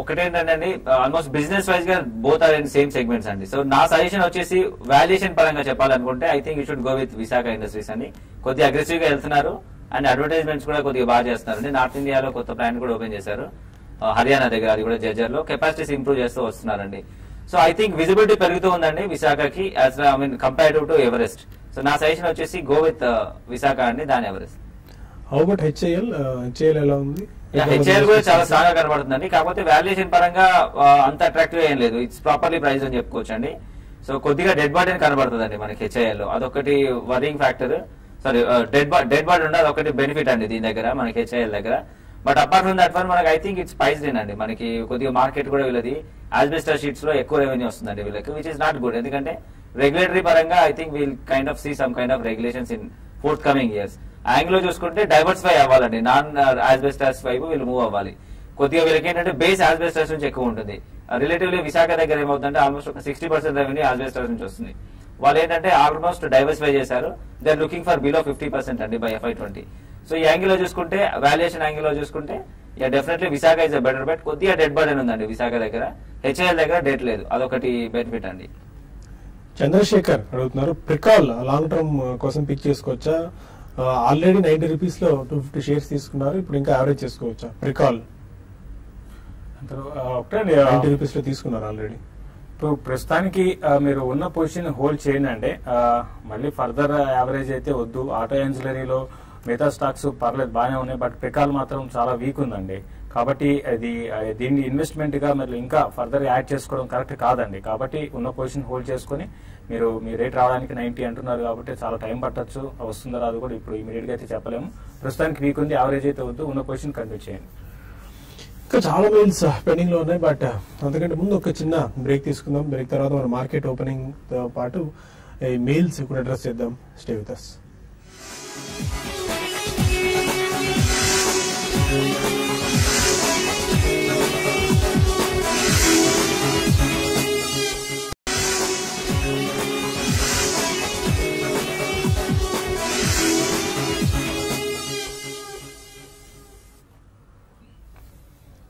ఒకటేంటంటే అండి ఆల్మోస్ట్ బిజినెస్ వైజ్గా both are in same segments అండి. సో నా సజెషన్ వచ్చేసి వాల్యుయేషన్ పరంగా చెప్పాలనుకుంటే I think you should go with Visakha Industries అని. కొద్దిగా అగ్రెసివ్గా వెళ్తున్నారు అండ్ అడ్వర్టైజ్మెంట్స్ కూడా కొద్దిగా బాగా చేస్తున్నారు నార్త్ ఇండియాలో కొత్త ప్లాంట్ కూడా ఓపెన్ చేశారు. హర్యానా దగ్గర అది కూడా జర్జర్లో కెపాసిటీస్ ఇంప్రూవ్ చేస్తూ వస్తున్నారండి. సో ఐ థింక్ విజిబిలిటీ పెరుగుతూ ఉందండి విశాఖకి as I mean comparative to Everest so నా సజెషన్ వచ్చేసి గో విత్ విశాఖ అండి దాని Everest how about HIL HIL ఎలా ఉంది? హెచ్ఐఎల్ కూడా చాలా స్ట్రాంగ్గా కనబడుతుందండి. కాకపోతే వాల్యుయేషన్ పరంగా ఆ, అంత అట్రాక్టివ్ ఏం లేదు. ఇట్స్ ప్రాపర్లీ ప్రైస్ అని చెప్పుకోవచ్చు అండి సో కొద్దిగా డెడ్ బాడీ కనబడుతుందండి మనకి హెచ్ఐఎల్లో అదొకటి worrying factor sorry debt body debt body ఉండే అదొకటి బెనిఫిట్ అండి దీని దగ్గర మనకి హెచ్ఐఎల్ దగ్గర. But apart from that one మనకి ఐ థింక్ ఇట్స్ ప్రైస్ అండి. మనకి కొద్దిగా మార్కెట్ కూడా వీళ్ళది. ఆస్బెస్టర్ షీట్స్లో ఎక్కువ రెవెన్యూ వస్తుందండి వీళ్ళకి విచ్ ఇస్ నాట్ గుడ్ ఎందుకంటే రెగ్యులేటరీ పరంగా I think we'll kind of see some kind of regulations in forthcoming years యాంగిల్లో చూసుకుంటే డైవర్సిఫై అవ్వాలండి. నాన్ ఆస్బెస్టర్స్ uh, వైపు వీళ్ళు మూవ్ అవ్వాలి. కొద్దిగా వీళ్ళకి ఏంటంటే బేస్ ఆస్బెస్టర్స్ నుంచి ఎక్కువ ఉంటుంది. Uh, రిలేటివ్లీ విశాఖ దగ్గర ఏమవుతుందంటే ఆల్మోస్ట్ ఒక సిక్స్టీ పర్సెంట్ రెవెన్యూ ఆస్బెస్టర్స్ నుంచి వస్తుంది. వాళ్ళు ఏంటంటే ఆల్మోస్ట్ డైవర్సిఫై చేశారు. They are looking for below fifty percent అండి బై ఎఫ్ఐ ట్వంటీ సో ఈ యాంగిల్లో చూసుకుంటే వాల్యుయేషన్ యాంగిల్లో చూసుకుంటే yeah definitely Visakha is a better bet కొద్దిగా డెడ్ బర్డెన్ ఉందండి విశాఖ దగ్గర. హెచ్ఐఎల్ దగ్గర డెట్ లేదు. అదొకటి బెనిఫిట్ అండి. చంద్రశేఖర్ అడుగుతున్నారు ప్రికాల్ లాంగ్ టర్మ్ కోసం పిక్ చేసుకోవచ్చా? ఆల్రెడీ నైన్టీ రూపీస్లో టూ ఫిఫ్టీ షేర్స్ తీసుకున్నారు ఇప్పుడు ఇంకా యావరేజ్ చేసుకోవచ్చా? ప్రికాల్ ఆ, నైన్టీ రూపీస్లో తీసుకున్నారు ఆల్రెడీ ఇప్పుడు ప్రస్తుతానికి మీరు ఉన్న పొజిషన్ హోల్డ్ చేయండి అండి. మళ్ళీ ఫర్దర్ యావరేజ్ అయితే వద్దు. ఆటో ఎన్జిలరీలో మిగతా స్టాక్స్ పర్లేదు బాగానే ఉన్నాయి. బట్ పికాల్ మాత్రం చాలా వీక్ ఉందండి. కాబట్టి అది దీన్ని ఇన్వెస్ట్మెంట్గా మీరు ఇంకా ఫర్దర్ యాడ్ చేసుకోవడం కరెక్ట్ కాదండి. కాబట్టి ఉన్న పొజిషన్ హోల్డ్ చేసుకొని మీరు మీ రేట్ రావడానికి నైన్టీ అంటున్నారు కాబట్టి చాలా టైం పట్టొచ్చు. వస్తుందో రాదు కూడా ఇప్పుడు ఇమీడియట్గా అయితే చెప్పలేము. ప్రస్తుతానికి వీక్ ఉంది యావరేజ్ అయితే వద్దు. ఉన్న పొజిషన్ కంటిన్యూ చేయండి. ఇంకా చాలా మెయిల్స్ పెండింగ్ uh, లో ఉన్నాయి బట్ uh, అంతకంటే ముందు ఒక చిన్న బ్రేక్ తీసుకుందాం. బ్రేక్ తర్వాత మన మార్కెట్ ఓపెనింగ్తో పాటు మెయిల్స్ కూడా అడ్రస్ చేద్దాం. Stay with us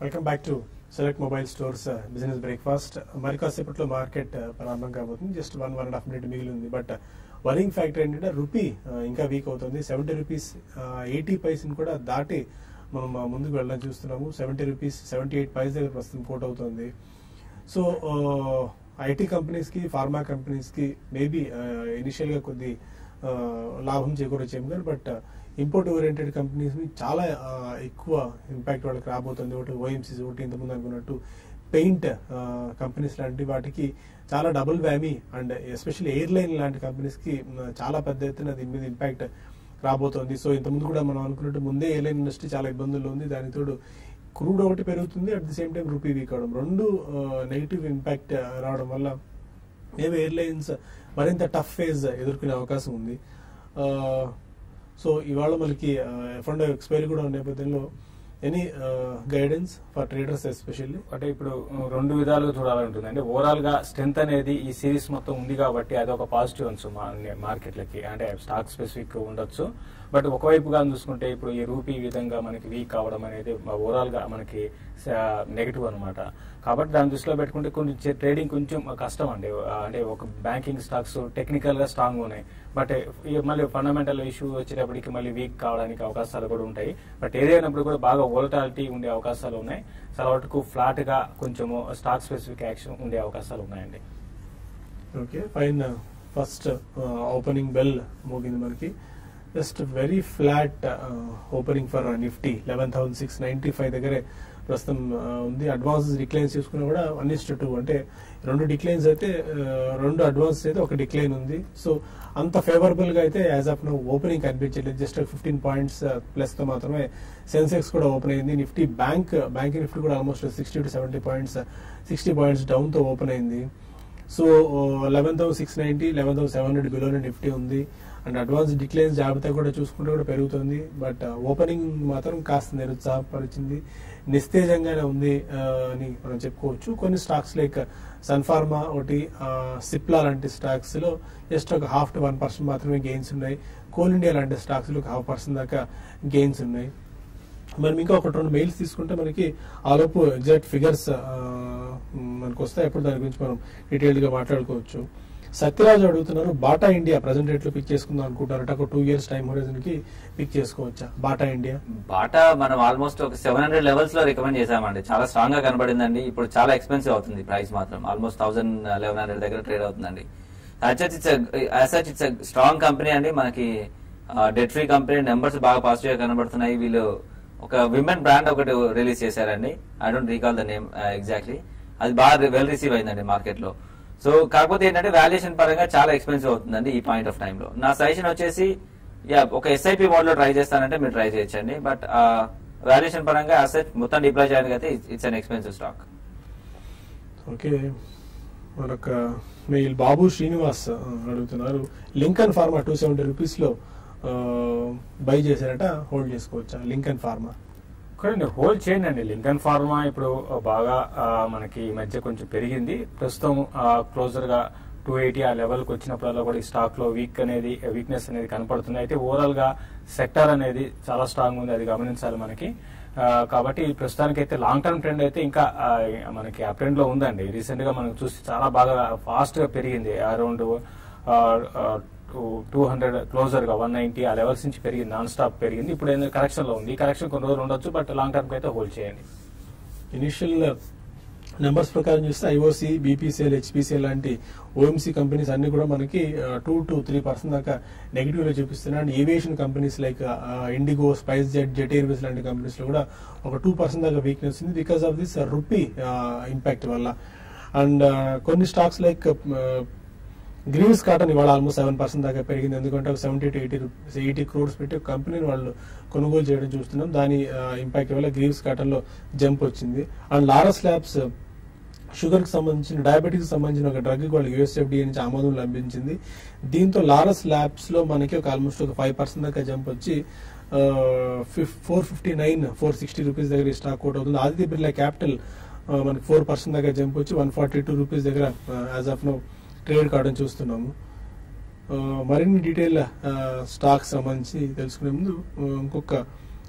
welcome back to Select Mobile Stores uh, Business Breakfast. మరి కాసేపట్లో మార్కెట్ uh, ప్రారంభం కాబోతుంది. Just one one and half minute మిగిలి ఉంది బట్ uh, వరింగ్ ఫ్యాక్టర్ ఏంటంటే రూపీ ఇంకా వీక్ అవుతుంది. సెవెంటీ రూపీస్ ఎయిటీ పైస్ని కూడా దాటి మనం ముందుకు వెళ్ళడం చూస్తున్నాము. Seventy rupees seventy eight paise దగ్గర ప్రస్తుతం కోట్ అవుతుంది. సో ఐటీ కంపెనీస్కి ఫార్మా కంపెనీస్కి మేబీ ఇనిషియల్గా కొద్ది లాభం చేకూరొచ్చేమో కానీ బట్ ఇంపోర్ట్ ఓరియంటెడ్ కంపెనీస్ చాలా ఎక్కువ ఇంపాక్ట్ వాళ్ళకి రాబోతుంది. ఒకటి ఓఎంసీస్ ఒకటి ఇంతకుముందు అనుకున్నట్టు పెయింట్ కంపెనీస్ లాంటి వాటికి చాలా double whammy and especially airline లాంటి కంపెనీస్కి చాలా పెద్ద ఎత్తున దీని మీద ఇంపాక్ట్ రాబోతోంది. సో ఇంతకుముందు కూడా మనం అనుకున్నట్టు ముందే ఎయిర్లైన్ ఇండస్ట్రీ చాలా ఇబ్బందుల్లో ఉంది. దానితోడు క్రూడ్ ఒకటి పెరుగుతుంది. At the same time rupee weak అవడం. రెండు నెగిటివ్ ఇంపాక్ట్ రావడం వల్ల మేము ఎయిర్లైన్స్ మరింత టఫ్ ఫేజ్ ఎదుర్కొనే అవకాశం ఉంది. సో ఇవాళ మనకి ఎఫ్ అండ్ ఎక్స్పైరీ కూడా నేపథ్యంలో any guidance for traders especially అంటే ఇప్పుడు రెండు విధాలుగా చూడాలంటుంది. అంటే ఓవరాల్గా స్ట్రెంత్ అనేది ఈ సిరీస్ మొత్తం ఉంది కాబట్టి అది ఒక పాజిటివ్ అంశం మార్కెట్లకి అంటే స్టాక్ స్పెసిఫిక్ ఉండొచ్చు. బట్ ఒకవైపుగా చూసుకుంటే ఇప్పుడు ఈ రూపీ విధంగా మనకి వీక్ అవడం అనేది ఓవరాల్గా మనకి నెగిటివ్ అనమాట కాబట్టి దాన్ని దృష్టిలో పెట్టుకుంటే కొంచెం ట్రేడింగ్ కొంచెం కష్టం అండి. అంటే ఒక బ్యాంకింగ్ స్టాక్స్ టెక్నికల్గా స్ట్రాంగ్ ఉన్నాయి. బట్ మళ్ళీ ఫండమెంటల్ ఇష్యూ వచ్చేటప్పటికి మళ్ళీ వీక్ కావడానికి అవకాశాలు కూడా ఉంటాయి. బట్ ఏదైనప్పుడు కూడా బాగా వోలటాలిటీ ఉండే అవకాశాలు ఉన్నాయి. చాలా వరకు కొంచెం కొంచెము స్టాక్ స్పెసిఫిక్ యాక్షన్ ఉండే అవకాశాలు ఉన్నాయండి. Okay fine first opening bell మోగింది మనకి. Just very flat opening for Nifty eleven thousand six ninety five దగ్గరే ప్రస్తుతం ఉంది. అడ్వాన్స్ డిక్లైన్స్ చూసుకున్నా కూడా వన్ ఇస్ టూ అంటే రెండు డిక్లైన్స్ అయితే రెండు అడ్వాన్స్ అయితే ఒక డిక్లైన్ ఉంది. సో అంత ఫేవరబుల్గా అయితే యాజ్ ఆఫ్ నో ఓపెనింగ్ కనిపించలేదు జస్ట్ ఫిఫ్టీన్ పాయింట్స్ ప్లస్తో మాత్రమే సెన్సెక్స్ కూడా ఓపెన్ అయింది. నిఫ్టీ బ్యాంక్ బ్యాంక్ నిఫ్టీ కూడా almost sixty to seventy points sixty points డౌన్తో open అయింది. So eleven thousand six ninety eleven thousand seven hundred బిలోనే Nifty ఉంది. అండ్ అడ్వాన్స్ డిక్లైన్స్ జాబితా కూడా చూసుకుంటే కూడా పెరుగుతుంది. బట్ ఓపెనింగ్ uh, మాత్రం కాస్త నిరుత్సాహపరిచింది నిస్తేజంగానే ఉంది uh, అని మనం చెప్పుకోవచ్చు. కొన్ని స్టాక్స్ లైక్ సన్ఫార్మా ఒకటి సిప్లా లాంటి స్టాక్స్లో జస్ట్ ఒక హాఫ్ టు వన్ పర్సెంట్ మాత్రమే గెయిన్స్ ఉన్నాయి. కోల్ ఇండియా లాంటి స్టాక్స్లో ఒక హాఫ్ పర్సెంట్ దాకా గెయిన్స్ ఉన్నాయి. మనం ఇంకా ఒక రెండు మెయిల్స్ తీసుకుంటే మనకి ఆలోపు ఎగ్జాక్ట్ ఫిగర్స్ మనకు వస్తాయి ఎప్పుడు దాని గురించి మనం డీటెయిల్డ్గా మాట్లాడుకోవచ్చు. సత్యరాజు అడుగుతున్నారు బాటా ఇండియా ప్రజెంట్ రేట్లో పిక్ చేసుకుందాం అనుకుంటారట ఒక టూ ఇయర్స్ టైం హోరిజన్కి పిక్ చేసుకోవచ్చా? Bata India? బాటా మనం ఆల్మోస్ట్ ఒక సెవెన్ హండ్రెడ్ లెవెల్స్లో రికమెండ్ చేసామండి చాలా స్ట్రాంగ్గా కనబడిందండి. ఇప్పుడు చాలా ఎక్స్పెన్సివ్ అవుతుంది ప్రైస్ మాత్రం. ఆల్మోస్ట్ థౌసండ్ లెవెన్ హండ్రెడ్ దగ్గర ట్రేడ్ అవుతుందండి. Such it's such it's strong company అండి. మనకి డెట్ ఫ్రీ కంపెనీ నెంబర్స్ బాగా పాజిటివ్గా కనబడుతున్నాయి. వీళ్ళు ఒక విమెన్ బ్రాండ్ ఒకటి రిలీజ్ చేశారండి. I don't recall the name exactly అది బాగా వెల్ రిసీవ్ అయిందండి మార్కెట్లో సో కాకపోతే ఏంటంటే వాల్యుయేషన్ పరంగా చాలా ఎక్స్పెన్సివ్ అవుతుందండి ఈ పాయింట్ ఆఫ్ టైంలో నా సజెషన్ వచ్చేసి యా ఒక ఎస్ఐపి మోడ్లో ట్రై చేస్తానంటే మీరు ట్రై చేయొచ్చండి. బట్ వాల్యుయేషన్ పరంగా అసెట్ మొత్తం డిప్లాయ్ చేయడానికి అయితే it's an expensive stock okay. మరొక మెయిల్ బాబు శ్రీనివాస్ అడుగుతున్నారు. లింకన్ ఫార్మా టూ సెవెంటీ రూపీస్లో బై చేశారట హోల్డ్ చేసుకోవచ్చా? లింకన్ ఫార్మా చూడండి హోల్ చేయండి అండి లింకన్ ఫార్మా ఇప్పుడు బాగా మనకి ఈ మధ్య కొంచెం పెరిగింది. ప్రస్తుతం క్లోజర్గా టూ ఎయిటీ ఆ లెవెల్కి వచ్చినప్పుడల్లా కూడా ఈ స్టాక్లో వీక్ అనేది వీక్నెస్ అనేది కనపడుతుంది. అయితే ఓవరాల్గా సెక్టర్ అనేది చాలా స్ట్రాంగ్ ఉంది. అది గమనించాలి మనకి. కాబట్టి ప్రస్తుతానికి అయితే లాంగ్ టర్మ్ ట్రెండ్ అయితే ఇంకా మనకి ఆ ట్రెండ్లో ఉందండి. రీసెంట్గా మనం చూసి చాలా బాగా ఫాస్ట్గా పెరిగింది. అరౌండ్ టూ హండ్రెడ్ క్లోజర్గా వన్ నైన్టీ ఆ లెవెల్స్ నుంచి పెరిగింది నాన్ స్టాప్ పెరిగింది. ఇప్పుడు ఏంటంటే కరెక్షన్లో ఉంది. ఈ కరెక్షన్ కొన్ని రోజులు ఉండొచ్చు బట్ లాంగ్ టర్మ్ అయితే హోల్డ్ చేయండి. ఇనిషియల్ నెంబర్స్ uh, ప్రకారం చూస్తే ఐఓసి బీపీసీఎల్ హెచ్పీసీఎల్ లాంటి ఓఎంసీ కంపెనీస్ అన్ని కూడా మనకి టూ టు త్రీ పర్సెంట్ దాకా నెగిటివ్లో చూపిస్తున్నాయి. And aviation companies like IndiGo SpiceJet Jet Airways లాంటి కంపెనీస్లో కూడా ఒక టూ పర్సెంట్ దాకా వీక్నెస్ ఉంది because of this rupee impact వల్ల. అండ్ uh, కొన్ని stocks like uh, Greaves cotton ఇవాళ ఆల్మోస్ట్ సెవెన్ పర్సెంట్ దాకా పెరిగింది. ఎందుకంటే ఒక seventy to eighty rupees eighty crores పెట్టి కంపెనీని వాళ్ళు కొనుగోలు చేయడం చూస్తున్నాం. దాని ఇంపాక్ట్ వల్ల గ్రీవ్స్ కాటన్లో జంప్ వచ్చింది. అండ్ లారస్ ల్యాబ్స్ షుగర్కి సంబంధించిన డయాబెటిక్స్ సంబంధించిన ఒక డ్రగ్ వాళ్ళు యూఎస్ఎఫ్డిఏ నుంచి ఆమోదం లభించింది. దీంతో లారస్ ల్యాబ్స్లో మనకి ఒక ఆల్మోస్ట్ ఒక ఫైవ్ పర్సెంట్ దాకా జంప్ వచ్చి four fifty nine four sixty rupees దగ్గర స్టాక్ అవుట్ అవుతుంది. ఆదిత్య బిర్లా క్యాపిటల్ మనకి ఫోర్ పర్సెంట్ దాకా జంప్ వచ్చి వన్ ఫార్టీ టూ రూపీస్ దగ్గర యాజ్ ఆఫ్ నో ట్రేడ్ కావడం చూస్తున్నాము. మరిన్ని డీటెయిల్ స్టాక్ సంబంధించి తెలుసుకునే ముందు ఇంకొక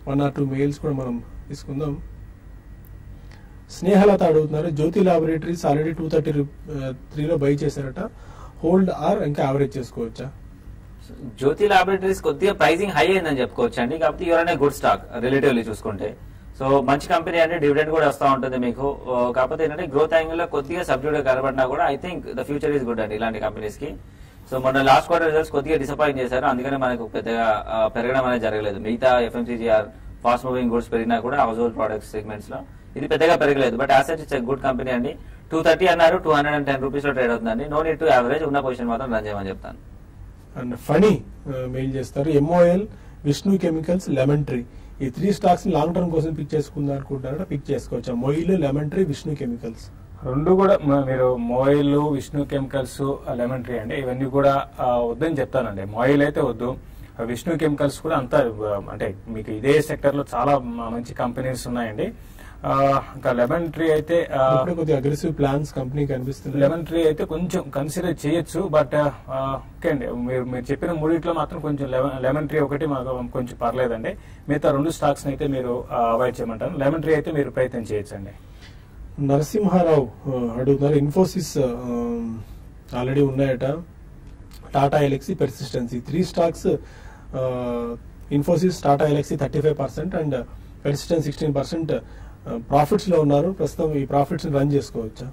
వన్ ఆర్ టూ మెయిల్స్ కూడా మనం తీసుకుందాం. స్నేహలత అడుగుతున్నారు. Jyothi laboratories already two thirty త్రీలో బై చేశారట. హోల్డ్ ఆర్ ఇంకా యావరేజ్ చేసుకోవచ్చా? జ్యోతి లాబొరేటరీస్ కొద్దిగా ప్రైసింగ్ హై అయిందని చెప్పుకోవచ్చు అండి కాబట్టి ఎవరైనా గుడ్ స్టాక్ రిలేటివ్లీ చూసుకుంటే. సో మంచి కంపెనీ అంటే డివిడెండ్ కూడా వస్తూ ఉంటుంది మీకు. కాకపోతే ఏంటంటే గ్రోత్ యాంగిల్లో కొద్దిగా సబ్డ్యూడ్ కనబడినా కూడా I think the future is good అండి ఇలాంటి కంపెనీస్కి. సో మొన్న లాస్ట్ క్వార్టర్ రిజల్ట్స్ కొద్దిగా డిసప్పాయింట్ చేశారు. అందుకనే మనకు పెద్దగా పెరగడం అనేది జరగలేదు. మిగతా ఎఫ్ఎంసీజీఆర్ ఫాస్ట్ మూవింగ్ గుడ్స్ పెరిగినా కూడా హౌస్ హోల్డ్ ప్రొడక్ట్స్ సెగ్మెంట్స్లో ఇది పెద్దగా పెరగలేదు. But as such it's good company అండి. టూ థర్టీ అన్నారు టూ హండ్రెడ్ అండ్ టెన్ రూపీస్లో ట్రేడ్ అవుతుందండి. నో నీట్ టు యావరేజ్ ఉన్న పొజిషన్ మాత్రం రన్ చేయమని చెప్తాను. అండ్ ఫనీ మెయిల్ చేస్తారు ఎంఓఎల్ విష్ణు కెమికల్స్ లెమన్ ట్రీ ఈ త్రీ స్టాక్స్ లాంగ్ టర్మ్ కోసం పిక్ చేసుకుందాం అనుకుంటారంటే పిక్ చేసుకోవచ్చు. MOIL lemon tree Vishnu chemicals రెండు కూడా మీరు MOIL Vishnu chemicals lemon tree అండి ఇవన్నీ కూడా వద్దని చెప్తానండి. మోయిల్ అయితే వద్దు. ఆ, విష్ణు కెమికల్స్ కూడా అంతా అంటే మీకు ఇదే సెక్టర్లో చాలా మంచి కంపెనీస్ ఉన్నాయండి. ఇంకా లెమన్ ట్రీ అయితే అగ్రెసివ్ ప్లాన్స్ కంపెనీ కనిపిస్తుంది లెమన్ ట్రీ అయితే కొంచెం కన్సిడర్ చేయొచ్చు బట్ ఓకే అండి. మీరు మీరు చెప్పిన మూడిట్లో మాత్రం కొంచెం లెమన్ ట్రీ ఒకటి మాకు కొంచెం పర్లేదండి. మిగతా రెండు స్టాక్స్ అయితే మీరు అవాయిడ్ చేయమంటారు. లెమన్ ట్రీ అయితే మీరు ప్రయత్నం చేయొచ్చండి. నరసింహారావు అడుగుతున్నారు. ఇన్ఫోసిస్ ఆల్రెడీ ఉన్నాయట. Tata Elxsi Persistent three stocks Infosys Tata Elxsi thirty five percent and Persistent sixteen percent ప్రాఫిట్స్లో ఉన్నారు. ప్రస్తుతం ఈ ప్రాఫిట్స్ రన్ చేసుకోవచ్చా?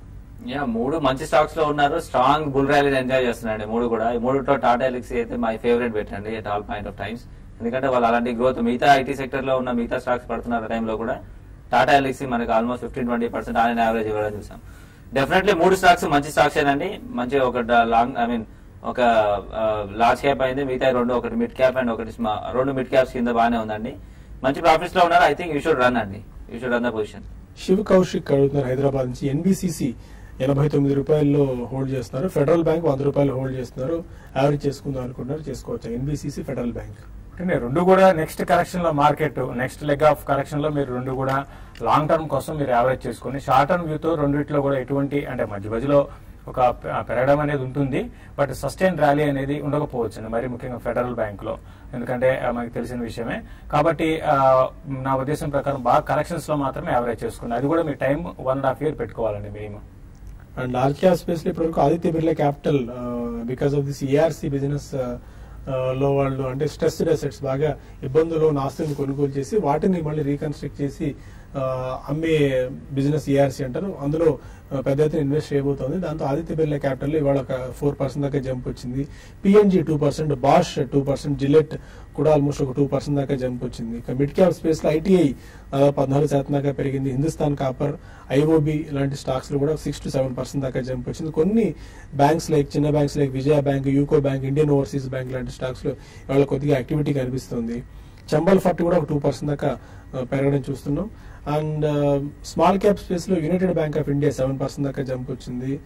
యా మూడు మంచి స్టాక్స్లో ఉన్నారు. స్ట్రాంగ్ బుల్ ర్యాలీ ఎంజాయ్ చేస్తున్నారండి మూడు కూడా. ఈ మూడు టాటా ఎలక్సీ అయితే మై ఫేవరెట్ పెట్టండి at all point of times. ఎందుకంటే వాళ్ళు అలాంటి గ్రోత్ మిగతా ఐటీ సెక్టర్లో ఉన్న మిగతా స్టాక్స్ పడుతున్న టైంలో కూడా టాటా ఎలక్సీ మనకి almost fifteen twenty percent on average ఇవ్వడం చూసాం. డెఫినెట్లీ మూడు స్టాక్స్ మంచి స్టాక్స్ ఏనండి మంచి ఒక లాంగ్ ఐ మీన్ ఒక లార్జ్ క్యాప్ అయింది. మిగతా రెండు ఒకటి మిడ్ క్యాప్ అండ్ ఒకటి రెండు మిడ్ క్యాప్స్ కింద బాగానే ఉందండి. మంచి ప్రాఫిట్స్లో ఉన్నారు. I think you should run అండి. You should run the position Shiv Kaushik అడుగుతున్నారు హైదరాబాద్ నుంచి. ఎన్బిసిసి ఎనభై తొమ్మిది రూపాయల్లో హోల్డ్ చేస్తున్నారు. ఫెడరల్ బ్యాంక్ వంద రూపాయలు హోల్డ్ చేస్తున్నారు. యావరేజ్ చేసుకుందాం అనుకుంటున్నారు. చేసుకోవచ్చు? ఎన్బిసిసి ఫెడరల్ బ్యాంక్ అంటే రెండు కూడా నెక్స్ట్ కరెక్షన్లో మార్కెట్ నెక్స్ట్ లెగ్ ఆఫ్ కరెక్షన్లో మీరు రెండు కూడా లాంగ్ టర్మ్ కోసం మీరు యావరేజ్ చేసుకుని షార్ట్ టర్మ్ వ్యూతో రెండిట్లో కూడా ఎటువంటి అంటే మధ్య మధ్యలో ఒక పెరగడం అనేది ఉంటుంది. బట్ సస్టైన్ ర్యాలీ అనేది ఉండకపోవచ్చు మరి ముఖ్యంగా ఫెడరల్ బ్యాంక్లో. ఎందుకంటే మనకు తెలిసిన విషయమే. కాబట్టి నా ఉద్దేశం ప్రకారం బాగా కలెక్షన్స్లో మాత్రమే యావరేజ్ చేసుకున్నాను అది కూడా మీ time one and half year పెట్టుకోవాలండి మినిమం అండ్ ఆర్కియా స్పేస్లో ఇప్పటివరకు Aditya Birla Capital because of this ARC బిజినెస్లో వాళ్ళు అంటే స్ట్రెస్డ్ అసెట్స్ బాగా ఇబ్బందులు ఉన్న ఆస్తులను కొనుగోలు చేసి వాటిని మళ్ళీ రీకన్స్ట్రక్ట్ చేసి అమ్మే బిజినెస్ ఈఆర్సీ అంటారు. అందులో పెద్ద ఎత్తున ఇన్వెస్ట్ చేయబోతోంది. దాంతో ఆదిత్య బిర్లా క్యాపిటల్ ఇవాళ ఒక ఫోర్ పర్సెంట్ దాకా జంప్ వచ్చింది. PNG two percent Bosch two percent Gillette కూడా ఆల్మోస్ట్ ఒక టూ పర్సెంట్ దాకా జంప్ వచ్చింది. ఇక మిడ్ క్యాప్ స్పేస్లో ఐటీఐ దాదాపు పద్నాలుగు శాతం దాకా పెరిగింది. హిందుస్థాన్ కాపర్ ఐఓబి లాంటి స్టాక్స్లో కూడా సిక్స్ టు సెవెన్ పర్సెంట్ దాకా జంప్ వచ్చింది. కొన్ని బ్యాంక్స్ లైక్ చిన్న banks like Vijaya bank UCO bank Indian overseas bank లాంటి స్టాక్స్లో ఇవాళ కొద్దిగా యాక్టివిటీ కనిపిస్తుంది. చంబల్ ఫట్ కూడా ఒక టూ పర్సెంట్ దాకా పెరగడం చూస్తున్నాం. అండ్ స్మాల్ క్యాప్ స్పేస్లో United Bank of India seven percent దాకా జంప్ వచ్చింది.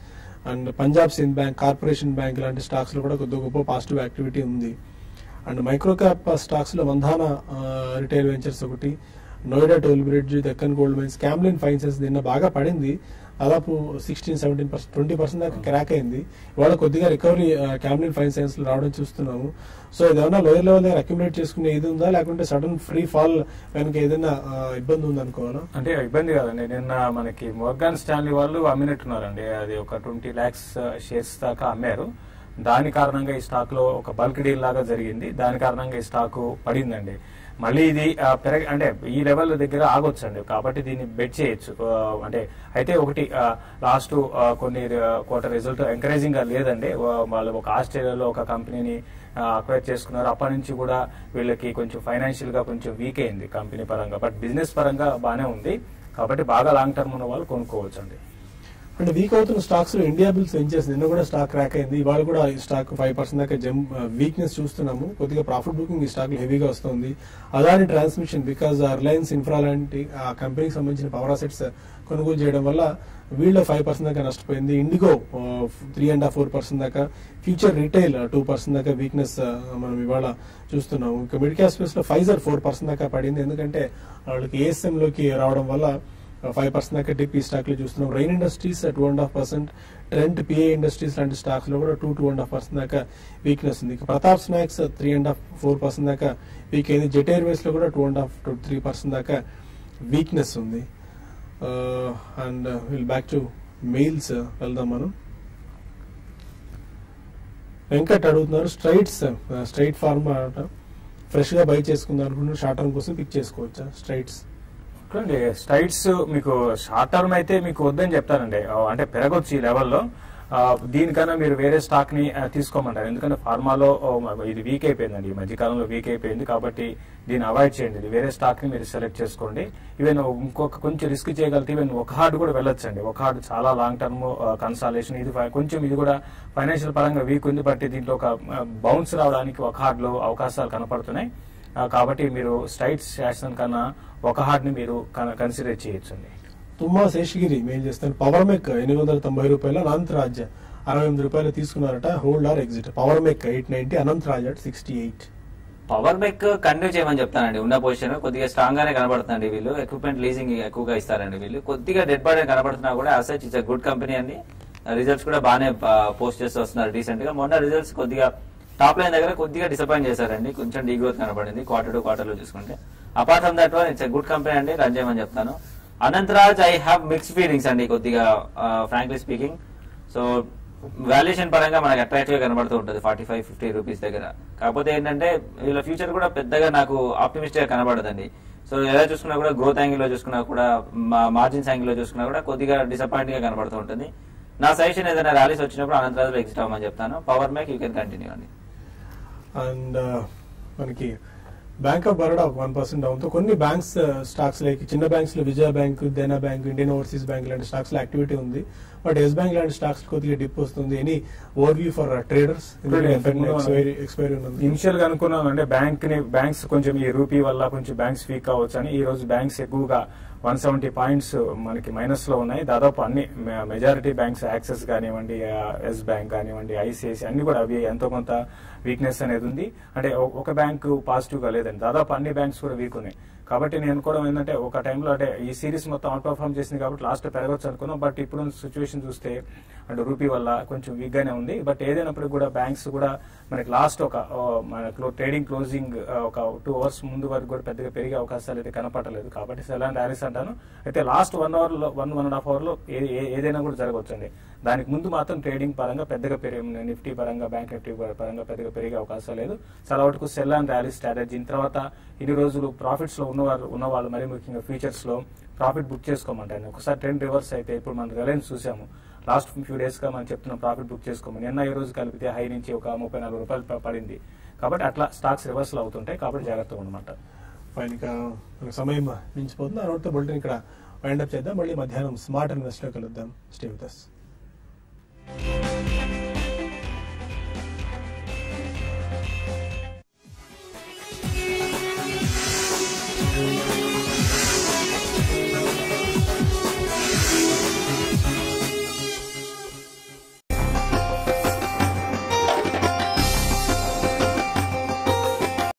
And Punjab Sindh bank corporation bank లాంటి స్టాక్స్లో కూడా కొద్ది గొప్ప పాజిటివ్ యాక్టివిటీ ఉంది. అండ్ మైక్రో క్యాప్ స్టాక్స్లో రిటైల్ వెంచర్స్ ఒకటి Noida toll bridge Deccan gold mines Camlin finances నిన్న బాగా పడింది. దాదాపు sixteen seventeen percent twenty percent దాకా క్రాక్ అయింది. ఇవాళ కొద్దిగా రికవరీ క్యామ్లిన్ ఫైనాన్స్లో రావడం చూస్తున్నాము. సో ఏదైనా లోయర్ లెవెల్ దగ్గర అక్యుములేట్ చేసుకునే ఇది ఉందా? లేకుంటే సడన్ ఫ్రీ ఫాల్ వెనక ఏదైనా ఇబ్బంది ఉంది అనుకోవాలా? అంటే ఇబ్బంది కాదండి. నిన్న మనకి మోర్గాన్ స్టాన్లీ వాళ్ళు అమ్మినట్టున్నారండి. అది ఒక ట్వంటీ ల్యాక్స్ షేర్స్ దాకా అమ్మారు. దాని కారణంగా ఈ స్టాక్లో ఒక బల్క్ డీల్ లాగా జరిగింది. దాని కారణంగా ఈ స్టాక్ పడిందండి. మళ్ళీ ఇది పెరగ అంటే ఈ లెవెల్ దగ్గర ఆగొచ్చండి. కాబట్టి దీన్ని బెట్ చేయొచ్చు. అంటే అయితే ఒకటి లాస్ట్ కొన్ని కోట రిజల్ట్ ఎంకరేజింగ్గా లేదండి. వాళ్ళు ఒక ఆస్ట్రేలియాలో ఒక కంపెనీని అక్వైర్ చేసుకున్నారు. అప్పటి నుంచి కూడా వీళ్ళకి కొంచెం ఫైనాన్షియల్గా కొంచెం వీక్ అయింది కంపెనీ పరంగా. బట్ బిజినెస్ పరంగా బాగానే ఉంది. కాబట్టి బాగా లాంగ్ టర్మ్ ఉన్న వాళ్ళు కొనుక్కోవచ్చు అండి అంటే వీక్ అవుతున్న స్టాక్స్లో ఇండియా బిల్స్ వెంచర్స్ నిన్న కూడా స్టాక్ క్రాక్ అయింది. ఇవాళ కూడా ఈ స్టాక్ ఫైవ్ పర్సెంట్ దాకా జమ్ వీక్నెస్ చూస్తున్నాము. కొద్దిగా ప్రాఫిట్ బుకింగ్ ఈ స్టాక్ హెవీగా వస్తుంది. Adani transmission because Reliance infra లాంటి ఆ కంపెనీకి సంబంధించిన పవర్ అసెట్స్ కొనుగోలు చేయడం వల్ల వీళ్ళ ఫైవ్ పర్సెంట్ దాకా నష్టపోయింది. IndiGo three and half four percent దాకా. ఫ్యూచర్ రిటైల్ టూ పర్సెంట్ దాకా వీక్నెస్ మనం ఇవాళ చూస్తున్నాము. ఇంకా మిడ్ క్యాప్ స్పేస్లో ఫైజర్ ఫోర్ పర్సెంట్ దాకా పడింది. ఎందుకంటే వాళ్ళకి ఏఎస్ఎం లోకి రావడం వల్ల ఫైవ్ పర్సెంట్ దాకా డిప్ ఈ స్టాక్లో చూస్తున్నాం. Rain Industries two and half percent Trent PI Industries లాంటి స్టాక్స్లో కూడా two two and half percent దాకా వీక్నెస్ ఉంది. Pratap Snacks three and half four percent దాకా వీక్ అయింది. జెట్ ఎయిర్వేస్లో కూడా two and half to three percent దాకా వీక్నెస్ ఉంది. And will back to mails వెళ్దాం మనం. వెంకట్ అడుగుతున్నారు స్ట్రైట్స్ స్ట్రైట్ ఫార్మా ఫ్రెష్గా బై చేసుకుందాం అనుకుంటున్నారు. షార్ట్ టర్మ్ కోసం పిక్ చేసుకోవచ్చా? స్ట్రైట్స్ చూడండి స్ట్రైట్స్ మీకు షార్ట్ టర్మ్ అయితే మీకు వద్దని చెప్తానండి. అంటే పెరగొచ్చు ఈ లెవెల్లో. దీనికన్నా మీరు వేరే స్టాక్ని తీసుకోమంటారు. ఎందుకంటే ఫార్మాలో ఇది వీక్ అయిపోయిందండి. ఈ మధ్యకాలంలో వీక్ అయిపోయింది కాబట్టి దీన్ని అవాయిడ్ చేయండి. ఇది వేరే స్టాక్ని మీరు సెలెక్ట్ చేసుకోండి. ఈవెన్ ఇంకొక కొంచెం రిస్క్ చేయగలిగితే ఈవెన్ ఒక హార్డ్ కూడా వెళ్ళొచ్చండి. ఒక హార్డ్ చాలా లాంగ్ టర్మ్ కన్సాలేషన్ ఇది కొంచెం ఇది కూడా ఫైనాన్షియల్ పరంగా వీక్ ఉంది. బట్ దీంట్లో ఒక బౌన్స్ రావడానికి ఒక హార్డ్లో అవకాశాలు కనపడుతున్నాయి. కాబట్టి మీరు స్ట్రైట్ శాసన్ కన్నా ఒక హార్డ్ని మీరు కన్సిడర్ చేయొచ్చండి. తుమ్మా శేషగిరి మెయిల్ చేస్తాను పవర్ మెక్ ఎనిమిది వందల తొంభై రూపాయలు అనంత్ రాజ్ అరవై ఎనిమిది రూపాయలు తీసుకున్నారట. Hold or exit Power Mech eight ninety Anant Raj at sixty eight Power bike continue చేయమని చెప్తానండి. ఉన్న పొజిషన్ కొద్దిగా స్ట్రాంగ్ గానే కనబడుతుందండి వీళ్ళు. ఎక్విప్మెంట్ లీజింగ్ ఎక్కువగా ఇస్తారండి వీళ్ళు. కొద్దిగా డెడ్ బాడీ కనబడుతున్నా కూడా as such it's good company అండి. రిజల్ట్స్ కూడా బాగానే పోస్ట్ చేస్తూ వస్తున్నారు. రీసెంట్గా. మొన్న రిజల్ట్స్ కొద్దిగా టాప్ లైన్ దగ్గర కొద్దిగా డిసప్పాయింట్ చేశారండి. కొంచెం డీ గ్రోత్ కనబడింది క్వార్టర్ టు క్వార్టర్లో చూసుకుంటే. Apart from that one it's good company అండి రన్ చేయమని చెప్తాను. Anantraj I have mix feelings అండి కొద్దిగా ఫ్రాంక్లీ స్పీకింగ్ సో వాల్యుయేషన్ పరంగా మనకు అట్రాక్టివ్గా కనబడుతూ ఉంటుంది ఫార్టీ ఫైవ్ ఫిఫ్టీ రూపీస్ దగ్గర. కాకపోతే ఏంటంటే వీళ్ళ ఫ్యూచర్ కూడా పెద్దగా నాకు ఆప్టిమిస్టిక్గా కనబడదండి. సో ఎలా చూసుకున్నా కూడా గ్రోత్ యాంగిల్లో చూసుకున్నా కూడా మార్జిన్స్ యాంగిల్లో చూసుకున్నా కూడా కొద్దిగా డిసప్పాయింటింగ్గా కనబడుతూ ఉంటుంది. నా సజెషన్ ఏదైనా ర్యాలీస్ వచ్చినప్పుడు అనంతరాజులో ఎగ్జిట్ అవ్వమని చెప్తాను. Power Mech you can continue అండి. అండ్ మనకి bank of Baroda one percent డౌన్తో కొన్ని బ్యాంక్స్ స్టాక్స్ లైక్ చిన్న బ్యాంక్స్లో Vijaya bank Dena bank Indian overseas bank లాంటి స్టాక్స్లో యాక్టివిటీ ఉంది. బట్ ఎస్ బ్యాంక్ లాంటి స్టాక్స్ కొద్దిగా డిప్ వస్తుంది. Any overview for traders expiry ఇనిషియల్గా అనుకున్నాం అంటే బ్యాంక్ని బ్యాంక్స్ కొంచెం ఈ రూపీ వల్ల కొంచెం బ్యాంక్స్ వీక్ అవ్వచ్చు అని ఈ రోజు బ్యాంక్స్ ఎక్కువగా వన్ సెవెంటీ పాయింట్స్ మనకి మైనస్లో ఉన్నాయి. దాదాపు అన్ని మెజారిటీ బ్యాంక్స్ యాక్సెస్ కానివ్వండి ఎస్ బ్యాంక్ కానివ్వండి ఐసిఐసి అన్ని కూడా అవి ఎంతో కొంత వీక్నెస్ అనేది ఉంది. అంటే ఒక బ్యాంక్ పాజిటివ్గా లేదండి. దాదాపు అన్ని బ్యాంక్స్ కూడా వీక్ ఉన్నాయి. కాబట్టి నేను అనుకోవడం ఏంటంటే ఒక టైంలో అంటే ఈ సిరీస్ మొత్తం అవుట్ పర్ఫార్మ్ చేసింది కాబట్టి లాస్ట్ పెరగచ్చు అనుకున్నాం. బట్ ఇప్పుడు సిచ్యువేషన్ చూస్తే అండ్ రూపీ వల్ల కొంచెం వీక్గానే ఉంది. బట్ ఏదైనప్పుడు కూడా బ్యాంక్స్ కూడా మనకి లాస్ట్ ఒక ఆ, మన ట్రేడింగ్ క్లోజింగ్ ఒక టూ అవర్స్ ముందు వరకు కూడా పెద్దగా పెరిగే అవకాశాలు అయితే కనపడలేదు. కాబట్టి సెలాన్ ర్యాలీస్ అంటాను. అయితే లాస్ట్ వన్ అవర్లో వన్ వన్ అండ్ హాఫ్ అవర్లో ఏ- ఏదైనా కూడా జరగవచ్చండి. దానికి ముందు మాత్రం ట్రేడింగ్ పరంగా పెద్దగా పెరిగే నిఫ్టీ పరంగా బ్యాంక్ నిఫ్టీ పరంగా పెద్దగా పెరిగే అవకాశం లేదు. చాలా వరకు సెల్ అండ్ ర్యాలీ స్ట్రాటజీ. తర్వాత ఇన్ని రోజులు ప్రాఫిట్స్లో ఉన్నవారు ఉన్నవాళ్ళు మరీ ముఖ్యంగా ఫ్యూచర్స్లో ప్రాఫిట్ బుక్ చేసుకోమంటాను ఒకసారి ట్రెండ్ రివర్స్ అయితే ఇప్పుడు మనం రిలయన్స్ చూసాము. లాస్ట్ ఫ్యూ డేస్గా మనం చెప్తున్నాం ప్రాఫిట్ బుక్ చేసుకోమని. నిన్న ఈ రోజు కలిపితే హై నుంచి ఒక ముప్పై నాలుగు రూపాయలు పడింది. కాబట్టి అట్లా స్టాక్స్ రివర్సల్ అవుతుంటాయి. కాబట్టి జాగ్రత్తగా ఉండమాట ఫైన్ ఇక సమయం మించిపోతుంది. ఆ నోట్తో బులెటిన్ ఇక్కడ వైండప్ చేద్దాం. మళ్ళీ మధ్యాహ్నం స్మార్ట్ ఇన్వెస్ట్లో కలుద్దాం. Stay with.